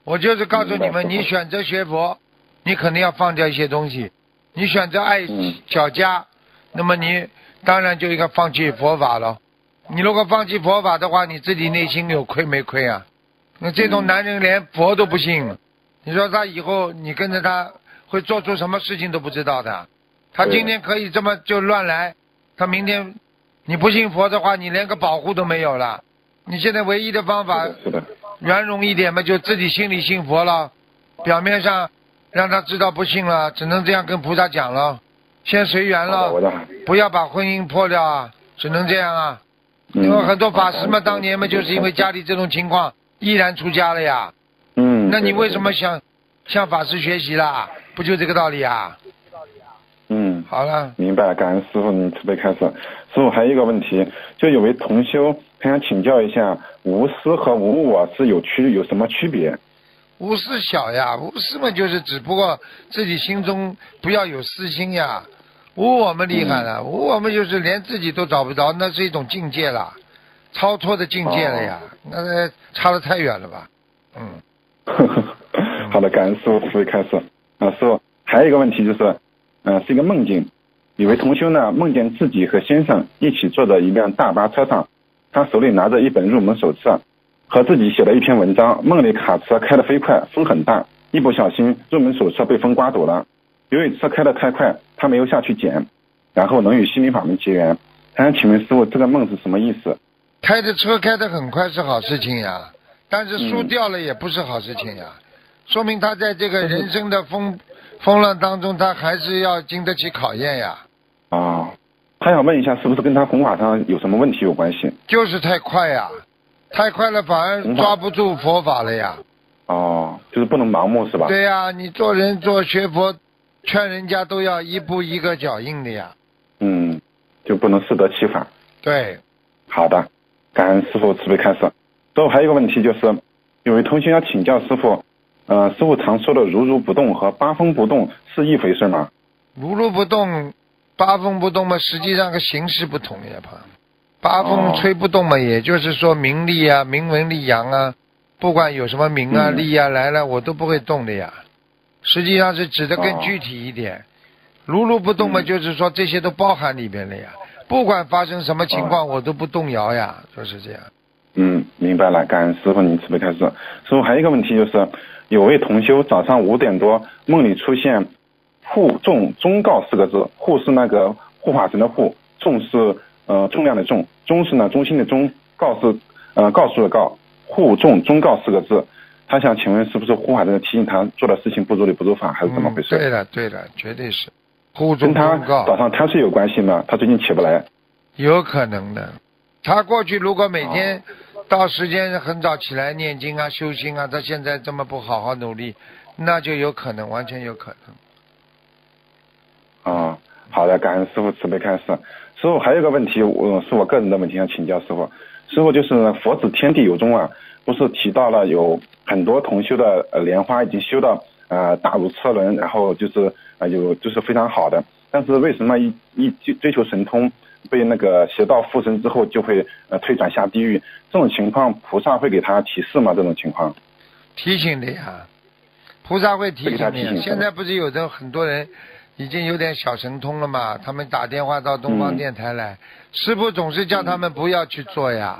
我就是告诉你们，你选择学佛，你肯定要放掉一些东西。你选择爱小家，那么你当然就应该放弃佛法了。你如果放弃佛法的话，你自己内心有亏没亏啊？那这种男人连佛都不信，你说他以后你跟着他会做出什么事情都不知道的。他今天可以这么就乱来，他明天你不信佛的话，你连个保护都没有了。你现在唯一的方法圆融一点嘛，就自己心里信佛了，表面上让他知道不信了，只能这样跟菩萨讲了，先随缘了，不要把婚姻破掉啊，只能这样啊。因为很多法师嘛，当年嘛，就是因为家里这种情况，毅然出家了呀。嗯。那你为什么想向法师学习啦？不就这个道理啊？嗯。好了。明白了，感恩师傅，你慈悲开始。师傅还有一个问题，就有位同修，他想请教一下，无私和无我是有区有什么区别？无私小呀，无私嘛，就是只不过自己心中不要有私心呀。无我们厉害了，无我们就是连自己都找不着，那是一种境界了，超脱的境界了呀，那差得太远了吧？嗯。好的，感恩师傅慈悲开始。啊，师傅还有一个问题就是，嗯，是一个梦境，有位同修呢梦见自己和先生一起坐在一辆大巴车上，他手里拿着一本入门手册，和自己写的一篇文章。梦里卡车开得飞快，风很大，一不小心入门手册被风刮走了。由于车开得太快，他没有下去捡，然后能与心灵法门结缘。他想请问师傅，这个梦是什么意思？开的车开得很快是好事情呀，但是输掉了也不是好事情呀，说明他在这个人生的风风浪当中，他还是要经得起考验呀。啊，他想问一下，是不是跟他红法上有什么问题有关系？就是太快呀，太快了反而抓不住佛法了呀。哦，就是不能盲目是吧？对呀，你做人做学佛。劝人家都要一步一个脚印的呀，嗯，就不能适得其反。对，好的，感恩师傅慈悲开示。最后还有一个问题就是，有位同学要请教师傅，呃，师傅常说的如如不动和八风不动是一回事吗？如如不动，八风不动嘛，实际上个形式不同呀，怕。八风吹不动嘛，也就是说名利啊，名闻利扬啊，不管有什么名啊利啊来了，我都不会动的呀。实际上是指的更具体一点，如如不动嘛，就是说这些都包含里边了呀。不管发生什么情况，我都不动摇呀，就是这样。嗯，明白了，感恩师傅您慈悲开示。师傅还有一个问题就是，有位同修早上五点多梦里出现“护众忠告”四个字，护是那个护法神的护，众是呃重量的重，忠是呢中心的忠，告是呃告诉的告，护重忠告四个字。他想请问，是不是护法在提醒他做的事情不如理不如法，还是怎么回事？对的，对的，绝对是。跟他早上贪睡有关系吗？他最近起不来。有可能的。他过去如果每天到时间很早起来念经啊、修心啊，他现在这么不好好努力，那就有可能，完全有可能。啊，好的，感恩师傅慈悲开示。师傅还有个问题，我是我个人的问题，想请教师傅。师傅就是佛子天地有宗啊。不是提到了有很多同修的呃莲花已经修到呃大如车轮，然后就是呃有就是非常好的，但是为什么一一追追求神通被那个邪道附身之后就会呃退转下地狱？这种情况菩萨会给他提示吗？这种情况？提醒的呀，菩萨会提醒的。现在不是有的很多人已经有点小神通了嘛？他们打电话到东方电台来，师傅总是叫他们不要去做呀。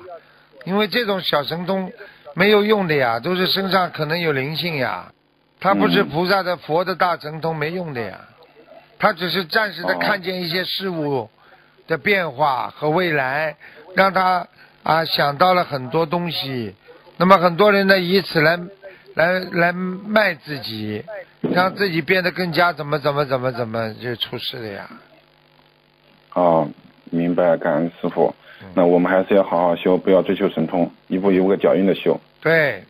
因为这种小神通没有用的呀，都是身上可能有灵性呀，他不是菩萨的佛的大神通没用的呀，他只是暂时的看见一些事物的变化和未来，让他啊想到了很多东西，那么很多人呢以此来来来卖自己，让自己变得更加怎么怎么怎么怎么就出事了呀。哦，明白，感恩师傅。那我们还是要好好修，不要追求神通，一步一步个脚印的修。对，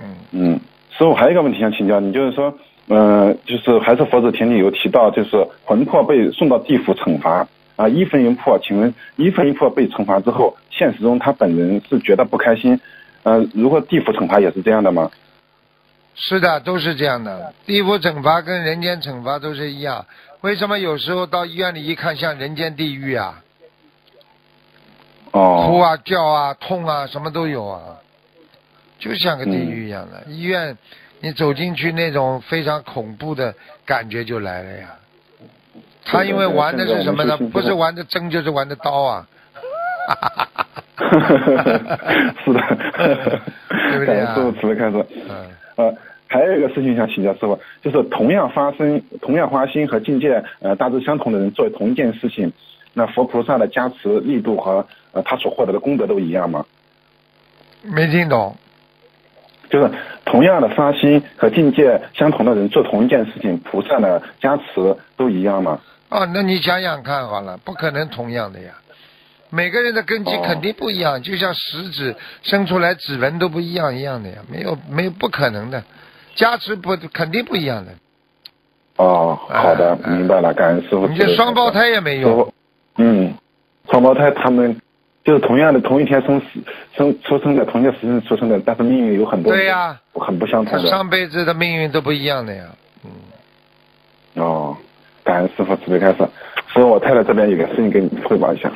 嗯嗯。师傅还有一个问题想请教你，就是说，嗯，就是还是佛子田里有提到，就是魂魄被送到地府惩罚，啊一分一魄，请问一分一魄被惩罚之后，现实中他本人是觉得不开心，呃，如果地府惩罚也是这样的吗？是的，都是这样的。地府惩罚跟人间惩罚都是一样。为什么有时候到医院里一看像人间地狱啊？哦。哭啊叫啊痛啊什么都有啊，就像个地狱一样的。医院，你走进去那种非常恐怖的感觉就来了呀。他因为玩的是什么呢？不是玩的针就是玩的刀啊。哈哈哈哈哈！是的。对不对啊？呃，还有一个事情想请教师傅，就是同样发生、同样花心和境界呃大致相同的人做同一件事情，那佛菩萨的加持力度和呃他所获得的功德都一样吗？没听懂。就是同样的发心和境界相同的人做同一件事情，菩萨的加持都一样吗？哦，那你想想看好了，不可能同样的呀。每个人的根基肯定不一样，就像食指生出来指纹都不一样一样的呀，没有没有不可能的，加持不肯定不一样的。哦，好的，明白了，感恩师傅。你这双胞胎也没有。嗯，双胞胎他们就是同样的同一天生生出生的，同一个时辰出生的，但是命运有很多对呀，很不相同的。上辈子的命运都不一样的呀。嗯。哦，感恩师傅慈悲开始。所以，我太太这边有个事情跟你汇报一下。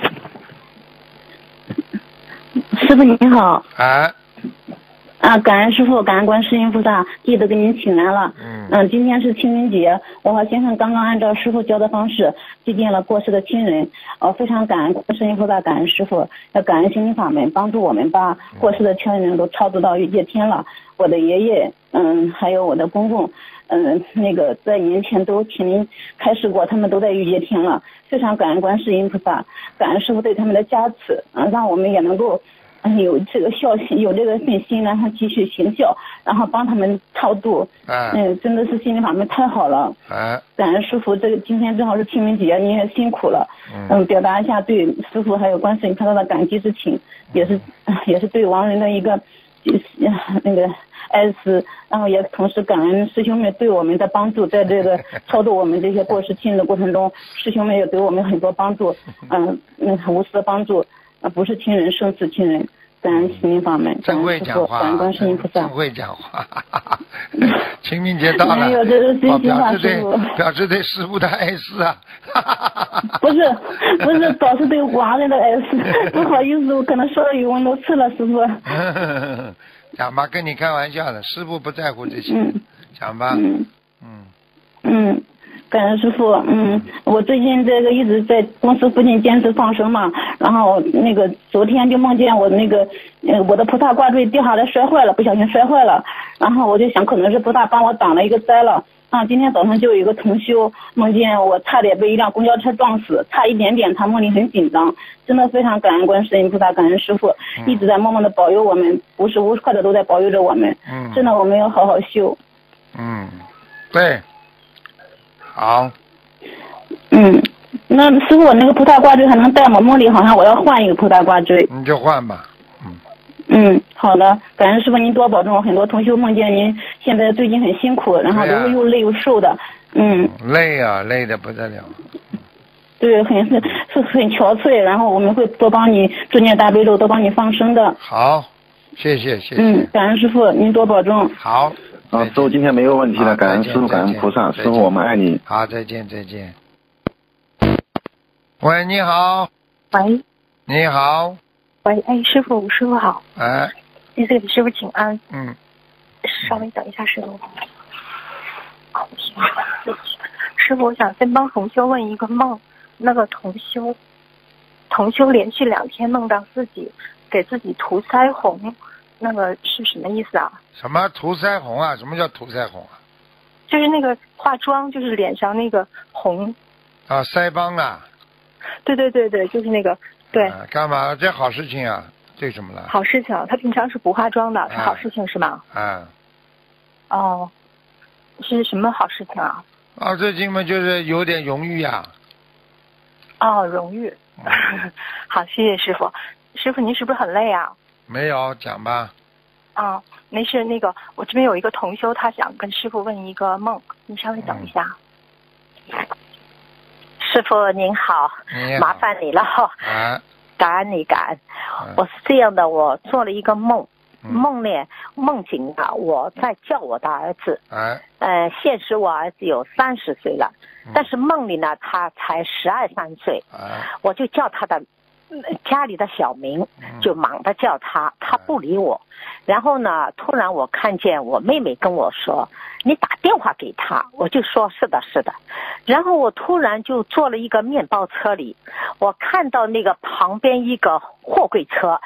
师傅您好。啊。啊，感恩师傅，感恩观世音菩萨，弟子给您请来了。嗯。嗯，今天是清明节，我和先生刚刚按照师傅教的方式祭奠了过世的亲人。呃，非常感恩观世音菩萨，感恩师傅，要感恩心灵法门帮助我们把过世的亲人都超度到御界天了。我的爷爷，嗯，还有我的公公，嗯，那个在年前都请您开始过，他们都在御界天了。非常感恩观世音菩萨，感恩师傅对他们的加持，嗯，让我们也能够。嗯有这个孝心，有这个信心，然后继续行孝，然后帮他们超度。嗯，真的是心灵法门太好了。感恩师傅，这个今天正好是清明节，您也辛苦了。嗯。表达一下对师傅还有观世音菩萨的感激之情，也是也是对亡人的一个就是那个哀思，然后也同时感恩师兄们对我们的帮助，在这个操作我们这些过失亲人的过程中，师兄们也给我们很多帮助。嗯那，无私的帮助。啊，不是亲人，胜似亲人。感恩心灵法门，真会讲话，感恩观世音菩萨。真会讲话，清明节到了，没有，这是真心话，师。表示对师傅的爱思啊。不是，不是，表示对亡人的爱思。不好意思，我可能说的语文都次了，师傅。讲吧，跟你开玩笑的，师傅不在乎这些。讲吧。嗯。嗯。嗯。感恩师傅，嗯，我最近这个一直在公司附近坚持放生嘛，然后那个昨天就梦见我那个，呃，我的菩萨挂坠掉下来摔坏了，不小心摔坏了，然后我就想可能是菩萨帮我挡了一个灾了，啊，今天早上就有一个同修梦见我差点被一辆公交车撞死，差一点点，他梦里很紧张，真的非常感恩观世音菩萨，感恩师傅，一直在默默的保佑我们，无时无刻的都在保佑着我们，嗯，真的我们要好好修，嗯，对。好，嗯，那师傅，我那个葡萄挂坠还能戴吗？梦里好像我要换一个葡萄挂坠。你就换吧，嗯。嗯，好的，感恩师傅您多保重。很多同学梦见您现在最近很辛苦，然后都是又累又瘦的，嗯。累啊，累的不得了。对，很是是很憔悴，然后我们会多帮你做念大悲咒，多帮你放生的。好，谢谢谢谢。嗯，感恩师傅您多保重。好。啊，师傅今天没有问题了，感恩师傅，感恩菩萨，师傅我们爱你。好，再见再见。喂，你好。喂。你好。喂，哎，师傅，师傅好。哎。弟子给师傅请安。嗯。稍微等一下，师傅。师傅，我想先帮同修问一个梦，那个同修，同修连续两天梦到自己给自己涂腮红。那个是什么意思啊？什么涂腮红啊？什么叫涂腮红啊？就是那个化妆，就是脸上那个红。啊，腮帮啊。对对对对，就是那个对。干嘛？这好事情啊？这什么了？好事情，他平常是不化妆的，是好事情是吗？啊。哦，是什么好事情啊？啊，最近嘛，就是有点荣誉呀。哦，荣誉。好，谢谢师傅。师傅，您是不是很累啊？没有讲吧？啊，没事。那个，我这边有一个同修，他想跟师傅问一个梦，你稍微等一下。师傅您好，麻烦你了哈。啊。感恩你，感恩。我是这样的，我做了一个梦，梦呢梦境啊，我在叫我的儿子。哎。呃，现实我儿子有三十岁了，但是梦里呢，他才十二三岁。哎。我就叫他的家里的小明，就忙着叫他，他不理我。然后呢，突然我看见我妹妹跟我说：“你打电话给他。”我就说：“是的，是的。”然后我突然就坐了一个面包车里，我看到那个旁边一个货柜车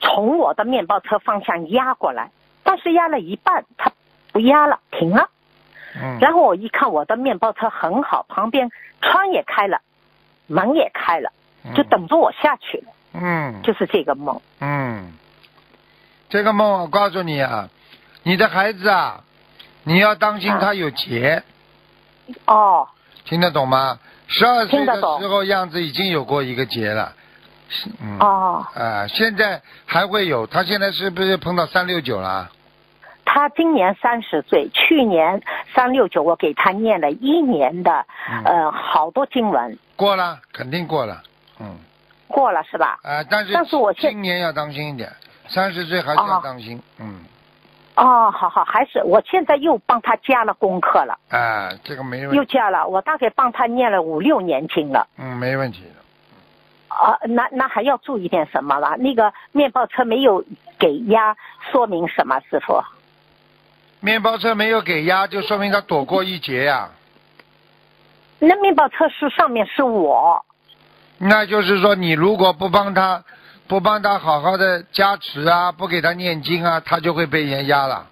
从我的面包车方向压过来，但是压了一半，它不压了，停了。嗯。然后我一看，我的面包车很好，旁边窗也开了，门也开了，就等着我下去了。嗯。就是这个梦。嗯。这个梦，我告诉你啊，你的孩子啊，你要当心他有劫。哦。听得懂吗？十二岁的时候样子已经有过一个劫了，嗯。哦。啊，现在还会有，他现在是不是碰到三六九了？他今年三十岁，去年三六九，我给他念了一年的，呃，好多经文。过了，肯定过了，嗯。过了是吧？啊，但是但是我今年要当心一点，三十岁还是要当心，嗯。哦，好好，还是我现在又帮他加了功课了。啊，这个没问题。又加了，我大概帮他念了五六年经了。嗯，没问题的。啊，那那还要注意点什么了？那个面包车没有给压，说明什么，师傅？面包车没有给压，就说明他躲过一劫呀。那面包车是上面是我。那就是说，你如果不帮他。不帮他好好的加持啊，不给他念经啊，他就会被人压了。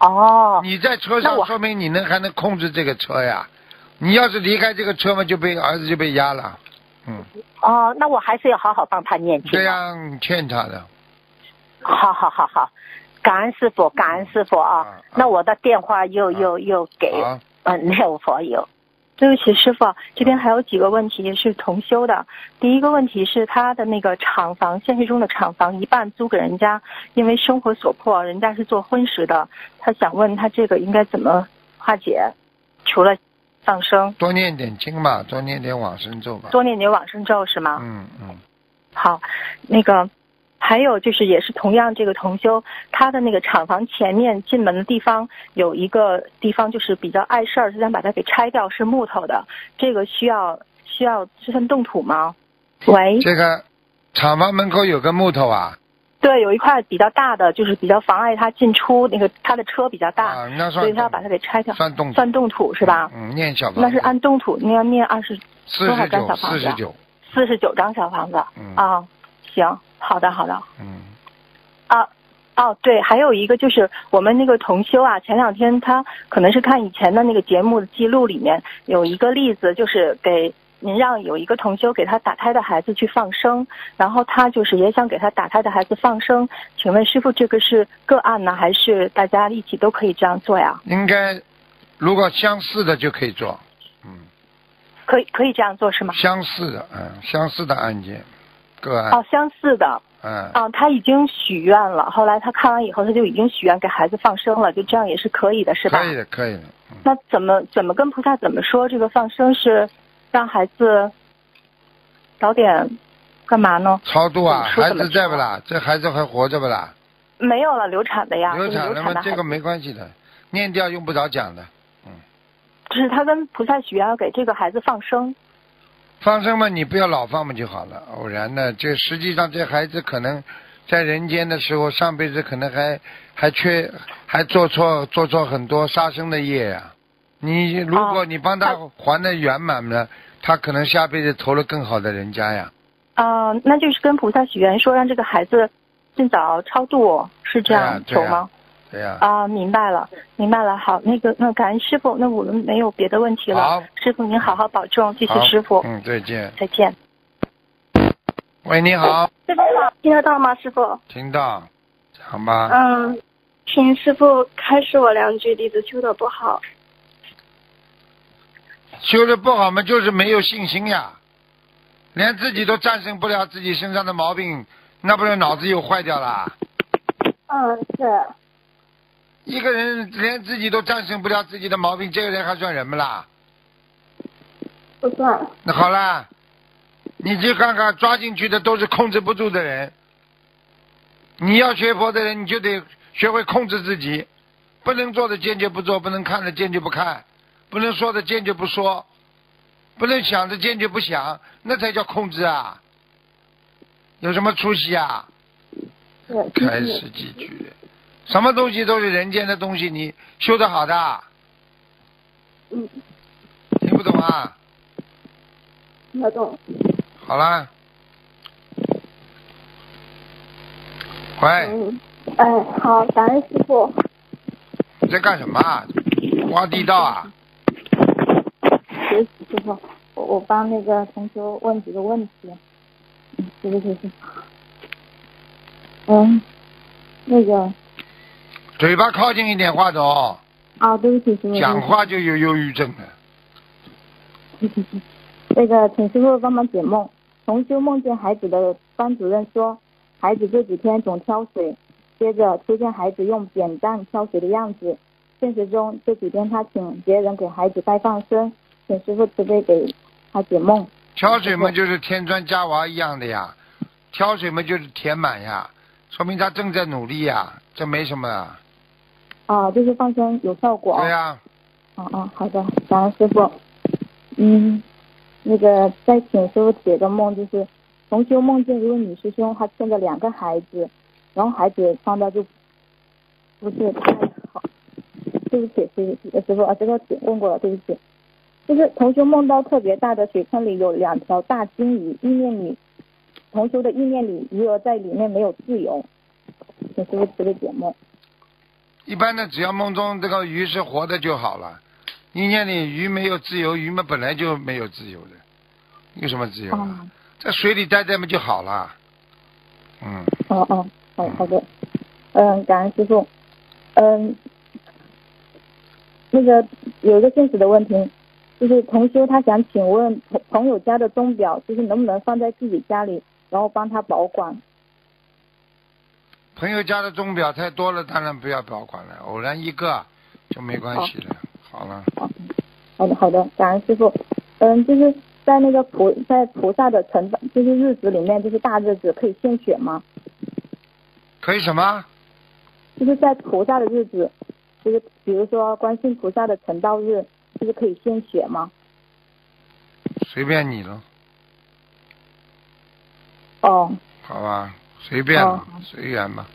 哦。你在车上，说明你能还能控制这个车呀。你要是离开这个车嘛，就被儿子就被压了。嗯。哦，那我还是要好好帮他念经。这样欠他的。好好好好，感恩师傅，感恩师傅啊。那我的电话又又又给嗯六佛友。对不起，师傅，这边还有几个问题是同修的。第一个问题是他的那个厂房，现实中的厂房一半租给人家，因为生活所迫，人家是做婚食的。他想问他这个应该怎么化解？除了放生，多念点经吧，多念点往生咒吧。多念点往生咒是吗？嗯嗯。好，那个。还有就是，也是同样这个同修，他的那个厂房前面进门的地方有一个地方，就是比较碍事儿，就想把它给拆掉，是木头的。这个需要需要这算动土吗？喂，这个厂房门口有个木头啊？对，有一块比较大的，就是比较妨碍他进出，那个他的车比较大，所以他要把它给拆掉。算动算动土是吧？嗯，念小房。那是按动土，你要念二十多少张小房子？四十九。四十九张小房子。嗯啊，行。好的，好的。嗯。啊，哦，对，还有一个就是我们那个同修啊，前两天他可能是看以前的那个节目的记录里面有一个例子，就是给您让有一个同修给他打胎的孩子去放生，然后他就是也想给他打胎的孩子放生，请问师傅这个是个案呢，还是大家一起都可以这样做呀？应该，如果相似的就可以做，嗯。可以可以这样做是吗？相似的，嗯，相似的案件。哦，相似的，嗯，啊，他已经许愿了，后来他看完以后，他就已经许愿给孩子放生了，就这样也是可以的，是吧？可以的，可以的。那怎么怎么跟菩萨怎么说？这个放生是让孩子早点干嘛呢？超度啊，孩子在不啦？这孩子还活着不啦？没有了，流产的呀。流产的吗？这个没关系的，念掉用不着讲的，嗯。就是他跟菩萨许愿要给这个孩子放生。放生嘛，你不要老放嘛就好了。偶然的，这实际上这孩子可能在人间的时候，上辈子可能还还缺，还做错做错很多杀生的业呀。你如果你帮他还的圆满了，他可能下辈子投了更好的人家呀。啊，那就是跟菩萨许愿说，让这个孩子尽早超度，是这样求吗？对呀。啊，明白了，明白了。好，那个，那感恩师傅，那我们没有别的问题了。好，师傅您好好保重，谢谢师傅。嗯，再见。再见。喂，你好。师傅好，听得到吗？师傅。听到，好吗。嗯，请师傅开示我两句，弟子修的不好。修的不好嘛，就是没有信心呀，连自己都战胜不了自己身上的毛病，那不是脑子又坏掉了？嗯，是。一个人连自己都战胜不了自己的毛病，这个人还算人不啦？不算。那好啦，你就看看抓进去的都是控制不住的人。你要学佛的人，你就得学会控制自己，不能做的坚决不做，不能看的坚决不看，不能说的坚决不说，不能想的坚决不想，那才叫控制啊！有什么出息啊？开始几句，什么东西都是人间的东西，你修得好的。嗯。听不懂啊？听得懂。好啦。喂。嗯。哎，好，感恩师傅。你在干什么？挖地道啊？学习师傅，我我帮那个同学问几个问题。嗯，谢谢谢谢。嗯，那个。嘴巴靠近一点话筒。啊，对不起，师傅。讲话就有忧郁症了。那个，请师傅帮忙解梦。同修梦见孩子的班主任说，孩子这几天总挑水，接着出现孩子用扁担挑水的样子。现实中这几天他请别人给孩子带放生，请师傅慈悲给他解梦。挑水嘛，就是添砖加瓦一样的呀。挑水嘛，就是填满呀，说明他正在努力呀，这没什么。啊，就是放生有效果。对呀。哦哦，好的，感恩师傅。嗯，那个再请师傅解个梦，就是同修梦见一位女师兄，她牵着两个孩子，然后孩子放到就不是太好。对不起，对不起，师傅啊，这个问过了，对不起。就是同修梦到特别大的水坑里有两条大金鱼，意念里同修的意念里鱼儿在里面没有自由，请师傅慈悲解梦。一般的，只要梦中这个鱼是活的就好了。意念里鱼没有自由，鱼们本来就没有自由的，有什么自由？在水里待待嘛就好了。嗯。哦哦，好好的，嗯，感恩师傅，嗯，那个有一个现实的问题，就是同修他想请问朋朋友家的钟表，就是能不能放在自己家里，然后帮他保管？朋友家的钟表太多了，当然不要保管了，偶然一个就没关系了。好了。好的好的，感恩师傅。嗯，就是在那个菩在菩萨的成就是日子里面，就是大日子可以献血吗？可以什么？就是在菩萨的日子，就是比如说观世菩萨的成道日，就是可以献血吗？随便你了。哦。好吧。随便，随缘吧。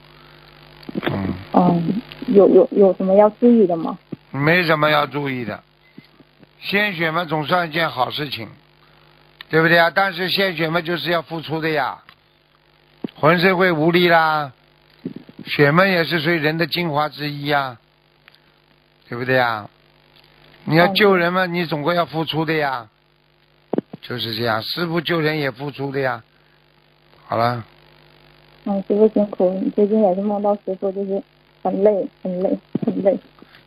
嗯。嗯，有有有什么要注意的吗？没什么要注意的，献血嘛总算一件好事情，对不对啊？但是献血嘛就是要付出的呀，浑身会无力啦，血嘛也是属于人的精华之一呀，对不对呀？你要救人嘛，你总归要付出的呀，就是这样，师傅救人也付出的呀。好了。嗯，师傅辛苦，你最近也是梦到师傅，就是很累，很累，很累。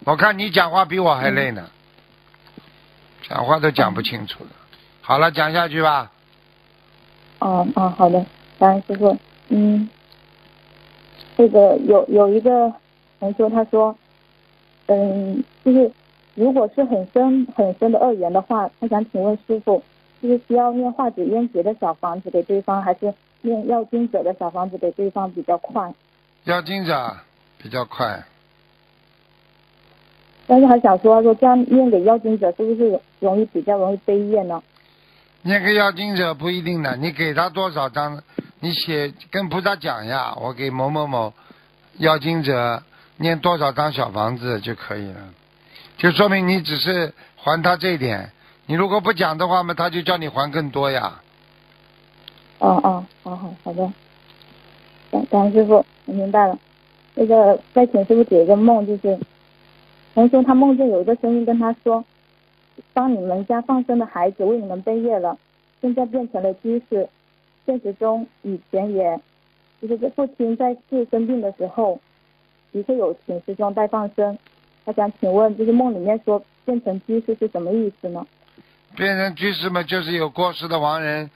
我看你讲话比我还累呢，讲话都讲不清楚了。好了，讲下去吧。哦哦，好的，感恩师傅。嗯，这个有有一个同学他说，嗯，就是如果是很深很深的恶缘的话，他想请问师傅，就是需要念化解冤结的小房子给对方，还是？念要经者的小房子给对方比较快，要经者比较快，但是还想说说这样念给要经者是不是容易比较容易背业呢？念给要经者不一定的，你给他多少张，你写跟菩萨讲呀，我给某某某要经者念多少张小房子就可以了，就说明你只是还他这一点，你如果不讲的话嘛，他就叫你还更多呀。哦哦，好好好的，感感恩师傅，我明白了。那个再请师傅解一个梦，就是同学他梦见有一个声音跟他说，帮你们家放生的孩子为你们背业了，现在变成了居士。现实中以前也，就是这父亲在世生病的时候，的确有请师兄带放生。他想请问，就是梦里面说变成居士是什么意思呢？变成居士嘛，就是有过世的亡人，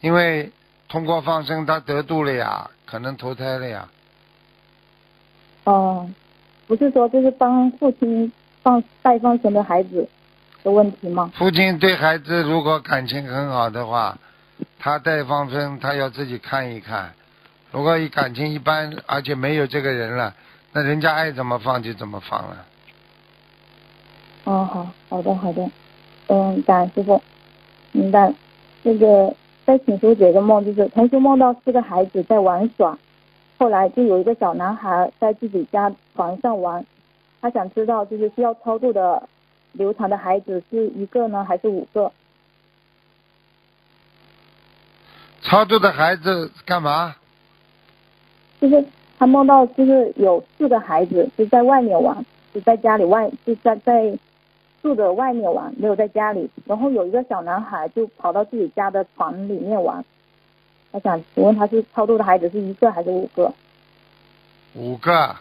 因为。通过放生，他得度了呀，可能投胎了呀。哦，不是说就是帮父亲放带放生的孩子。的问题吗？父亲对孩子如果感情很好的话，他带放生，他要自己看一看。如果感情一般，而且没有这个人了，那人家爱怎么放就怎么放了。哦，好，好的，好的。嗯，感恩师傅，明白。那个再请师傅解个梦，就是同学梦到四个孩子在玩耍，后来就有一个小男孩在自己家床上玩，他想知道就是需要超度的流产的孩子是一个呢还是五个？超度的孩子干嘛？就是他梦到就是有四个孩子就在外面玩，就在家里外就在在。住的外面玩，没有在家里。然后有一个小男孩就跑到自己家的床里面玩。他想请问他是超度的孩子是一个还是五个？五个。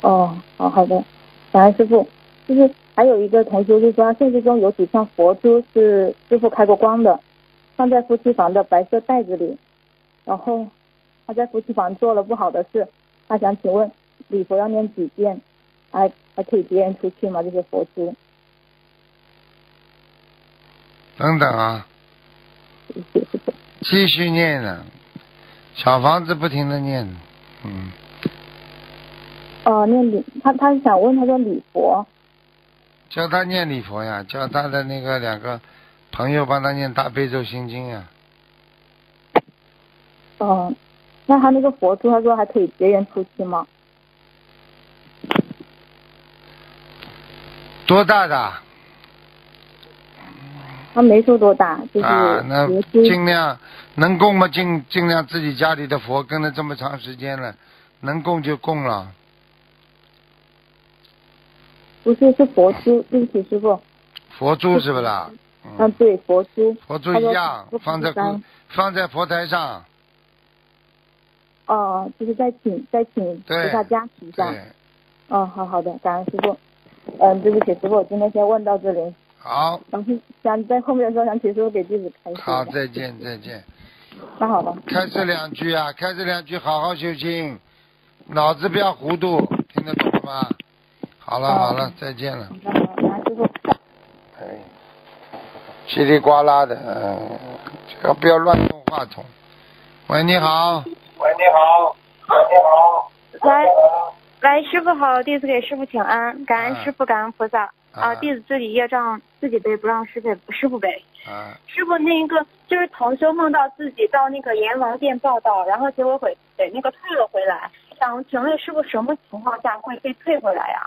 哦，好好的，感恩师傅。就是还有一个同学就说，现实中有几串佛珠是师傅开过光的，放在夫妻房的白色袋子里。然后他在夫妻房做了不好的事，他想请问礼佛要念几遍？还还可以结缘出去吗？这些佛珠？等等啊，继续念呢，小房子不停的念，嗯。哦，念礼，他他想问，他说礼佛。教他念礼佛呀，教他的那个两个朋友帮他念大悲咒心经呀。哦，那他那个佛珠，他说还可以结缘出去吗？多大的？他没说多大，就是啊，那尽量能供嘛，尽尽量自己家里的佛跟了这么长时间了，能供就供了。不是，是佛珠，对不起，师傅。佛珠是不啦？嗯，对，佛珠。佛珠一样，放在放在佛台上。哦，就是在请在请菩萨加持上。哦，好好的，感恩师傅。嗯，对不起，师傅，今天先问到这里。好。然后想在后面的时候，想请师傅给弟子开示。好，再见，再见。那好吧。开这两句啊，开这两句，好好修心，脑子不要糊涂，听得懂了吗？好了好了，再见了。好的，师傅。哎，叽里呱啦的，嗯，这个不要乱动话筒。喂，你好。喂，你好。喂，你好。喂。喂，师傅好，弟子给师傅请安，感恩师傅，感恩菩萨啊！弟子自己业障自己背，不让师傅师傅背。啊，师傅那一个就是同修梦到自己到那个阎王殿报道，然后结果给给那个退了回来，想请问师傅什么情况下会被退回来呀？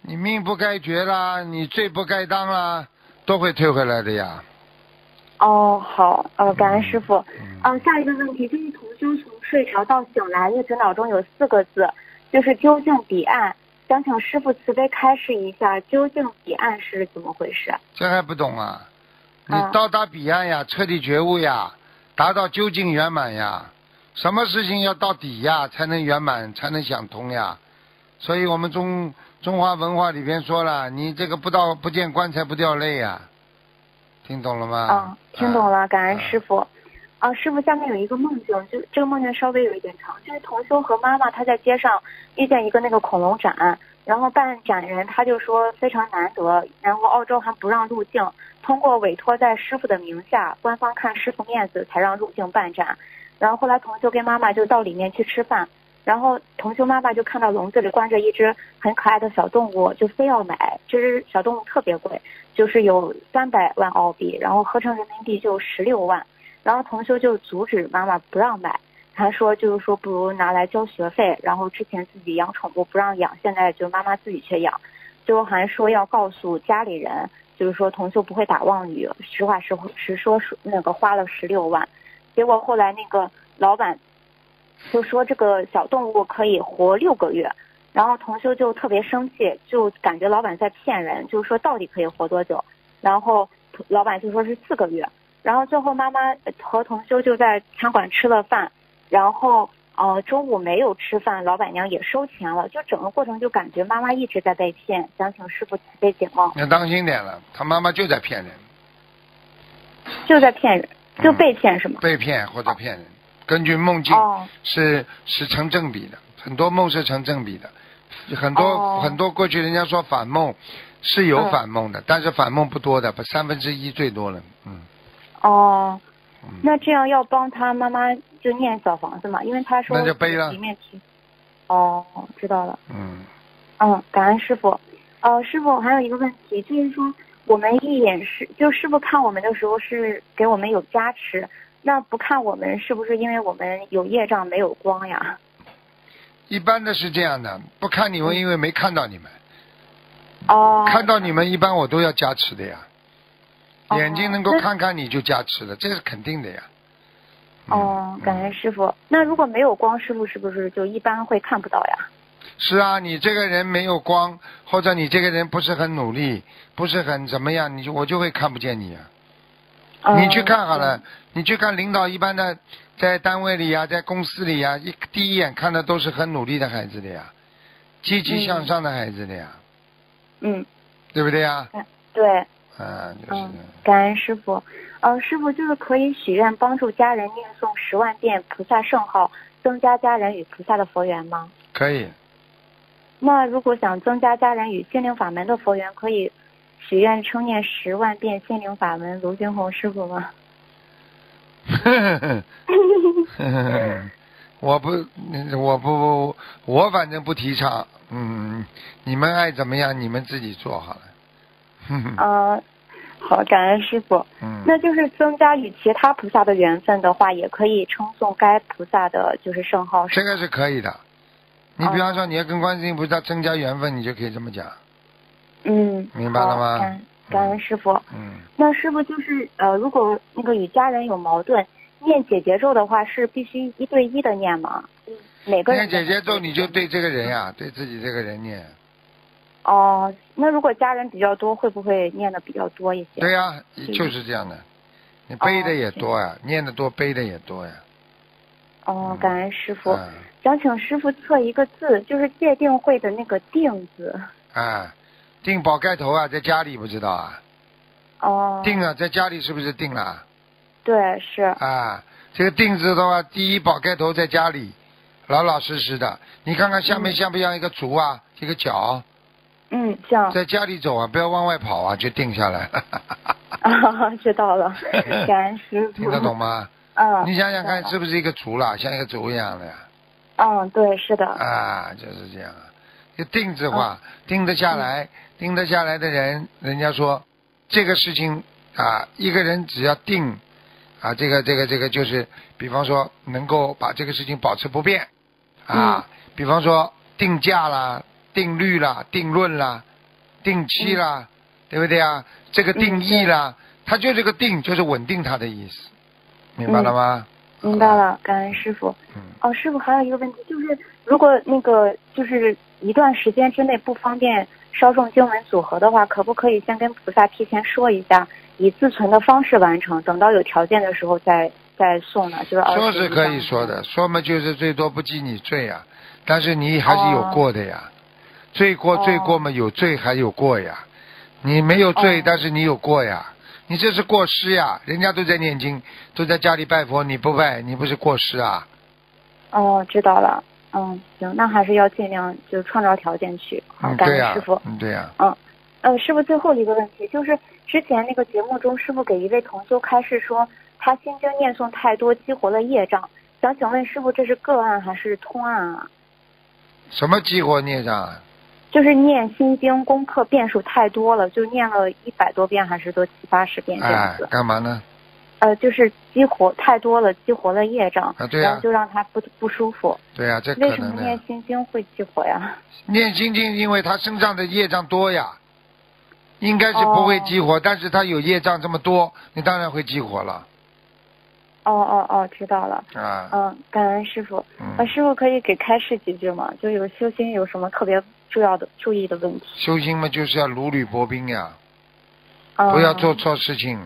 你命不该绝啦，你罪不该当啦，都会退回来的呀。哦，好，呃，感恩师傅。嗯，下一个问题就是同修从睡着到醒来，一直脑中有四个字。就是究竟彼岸，想请师傅慈悲开示一下，究竟彼岸是怎么回事？这还不懂啊？你到达彼岸呀，彻底觉悟呀，达到究竟圆满呀。什么事情要到底呀，才能圆满，才能想通呀？所以我们中中华文化里边说了，你这个不到不见棺材不掉泪呀。听懂了吗？嗯，听懂了，感恩师傅。啊，师傅，下面有一个梦境，就这个梦境稍微有一点长，就是同修和妈妈他在街上遇见一个那个恐龙展，然后办展人他就说非常难得，然后澳洲还不让入境，通过委托在师傅的名下，官方看师傅面子才让入境办展，然后后来同修跟妈妈就到里面去吃饭，然后同修妈妈就看到笼子里关着一只很可爱的小动物，就非要买，这只小动物特别贵，就是有三百万澳币，然后合成人民币就十六万。然后同修就阻止妈妈不让买，他说就是说不如拿来交学费，然后之前自己养宠物不让养，现在就妈妈自己去养，就还说要告诉家里人，就是说同修不会打妄语，实话实实说，那个花了十六万，结果后来那个老板就说这个小动物可以活六个月，然后同修就特别生气，就感觉老板在骗人，就是说到底可以活多久，然后老板就说是四个月。然后最后妈妈和同修就在餐馆吃了饭，然后呃中午没有吃饭，老板娘也收钱了，就整个过程就感觉妈妈一直在被骗，想请师傅慈悲解梦。要当心点了，他妈妈就在骗人，就在骗人，就被骗是吗？被骗或者骗人，根据梦境是是成正比的，很多梦是成正比的，很多很多过去人家说反梦。是有反梦的，但是反梦不多的，不三分之一最多了，嗯。哦，那这样要帮他妈妈就念小房子嘛，因为他说那就背了。哦，知道了。嗯。嗯，感恩师傅。呃，师傅还有一个问题，就是说我们一眼是就师傅看我们的时候是给我们有加持，那不看我们是不是因为我们有业障没有光呀？一般的是这样的，不看你们，因为没看到你们。哦。看到你们，一般我都要加持的呀。眼睛能够看看你就加持了，这是肯定的呀。哦，感恩师傅。那如果没有光，师傅是不是就一般会看不到呀？是啊，你这个人没有光，或者你这个人不是很努力，不是很怎么样，你就我就会看不见你啊。你去看好了，你去看领导一般的，在单位里呀，在公司里呀，一第一眼看的都是很努力的孩子的呀，积极向上的孩子的呀。嗯。对不对呀？对。嗯，就是。感恩师傅，呃，师傅就是可以许愿帮助家人念诵十万遍菩萨圣号，增加家人与菩萨的佛缘吗？可以。那如果想增加家人与心灵法门的佛缘，可以许愿称念十万遍心灵法门卢军红师傅吗？我不，我不，我反正不提倡。嗯，你们爱怎么样，你们自己做好了。啊，好，感恩师傅。嗯，那就是增加与其他菩萨的缘分的话，也可以称颂该菩萨的，就是圣号。这个是可以的。你比方说，你要跟观世音菩萨增加缘分，你就可以这么讲。嗯，明白了吗？感感恩师傅。嗯。那师傅就是呃，如果那个与家人有矛盾，念姐姐咒的话，是必须一对一的念吗？每个人。念姐姐咒，你就对这个人呀，对自己这个人念。哦，那如果家人比较多，会不会念的比较多一些？对呀，就是这样的，你背的也多呀，念的多，背的也多呀。哦，感恩师傅，想请师傅测一个字，就是界定会的那个定字。啊，定宝盖头啊，在家里不知道啊。哦。定啊，在家里是不是定了？对，是。啊，这个定字的话，第一宝盖头在家里，老老实实的，你看看下面像不像一个足啊？一个脚。嗯，像在家里走啊，不要往外跑啊，就定下来了。啊，知道了，感恩师傅。听得懂吗？嗯。你想想看，是不是一个足了，像一个足一样的呀？嗯，对，是的。啊，就是这样，就定制化，定得下来，定得下来的人，人家说这个事情啊，一个人只要定啊，这个这个这个就是，比方说能够把这个事情保持不变啊，比方说定价啦。定律啦，定论啦，定期啦，对不对啊？这个定义啦，它就这个定，就是稳定它的意思，明白了吗？明白了，感恩师傅。哦，师傅还有一个问题，就是如果那个就是一段时间之内不方便稍送经文组合的话，可不可以先跟菩萨提前说一下，以自存的方式完成，等到有条件的时候再再送呢？就是说是可以说的，说嘛就是最多不记你罪呀，但是你还是有过的呀。罪过罪过嘛，有罪还有过呀，你没有罪，但是你有过呀，你这是过失呀。人家都在念经，都在家里拜佛，你不拜，你不是过失啊？哦，知道了。嗯，行，那还是要尽量就创造条件去。好，感恩师傅。嗯，对呀。嗯，呃，师傅最后一个问题就是，之前那个节目中，师傅给一位同修开示说，他心经念诵太多，激活了业障。想请问师傅，这是个案还是通案啊？什么激活孽障？就是念心经功课遍数太多了，就念了一百多遍，还是多七八十遍这样子。干嘛呢？呃，就是激活太多了，激活了业障，然后就让他不不舒服。对呀，这为什么念心经会激活呀？念心经，因为他身上的业障多呀，应该是不会激活，但是他有业障这么多，你当然会激活了。哦哦哦，知道了。啊。嗯，感恩师傅。嗯。师傅可以给开示几句吗？就有修心有什么特别？重要的注意的问题，修心嘛，就是要如履薄冰呀，不要做错事情，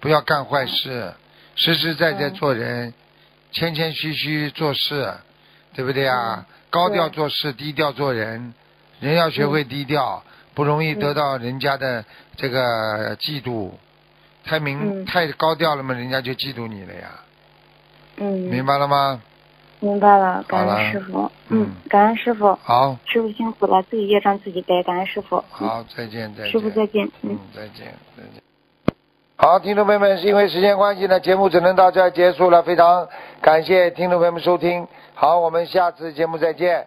不要干坏事，实实在在做人，谦谦虚虚做事，对不对啊？高调做事，低调做人，人要学会低调，不容易得到人家的这个嫉妒，太明太高调了嘛，人家就嫉妒你了呀。嗯。明白了吗？明白了，感恩师傅。嗯，感恩师傅。好。师傅辛苦了，自己业障自己背，感恩师傅。好，再见，再见。师傅再见。嗯，再见，再见。好，听众朋友们，是因为时间关系呢，节目只能到这结束了。非常感谢听众朋友们收听。好，我们下次节目再见。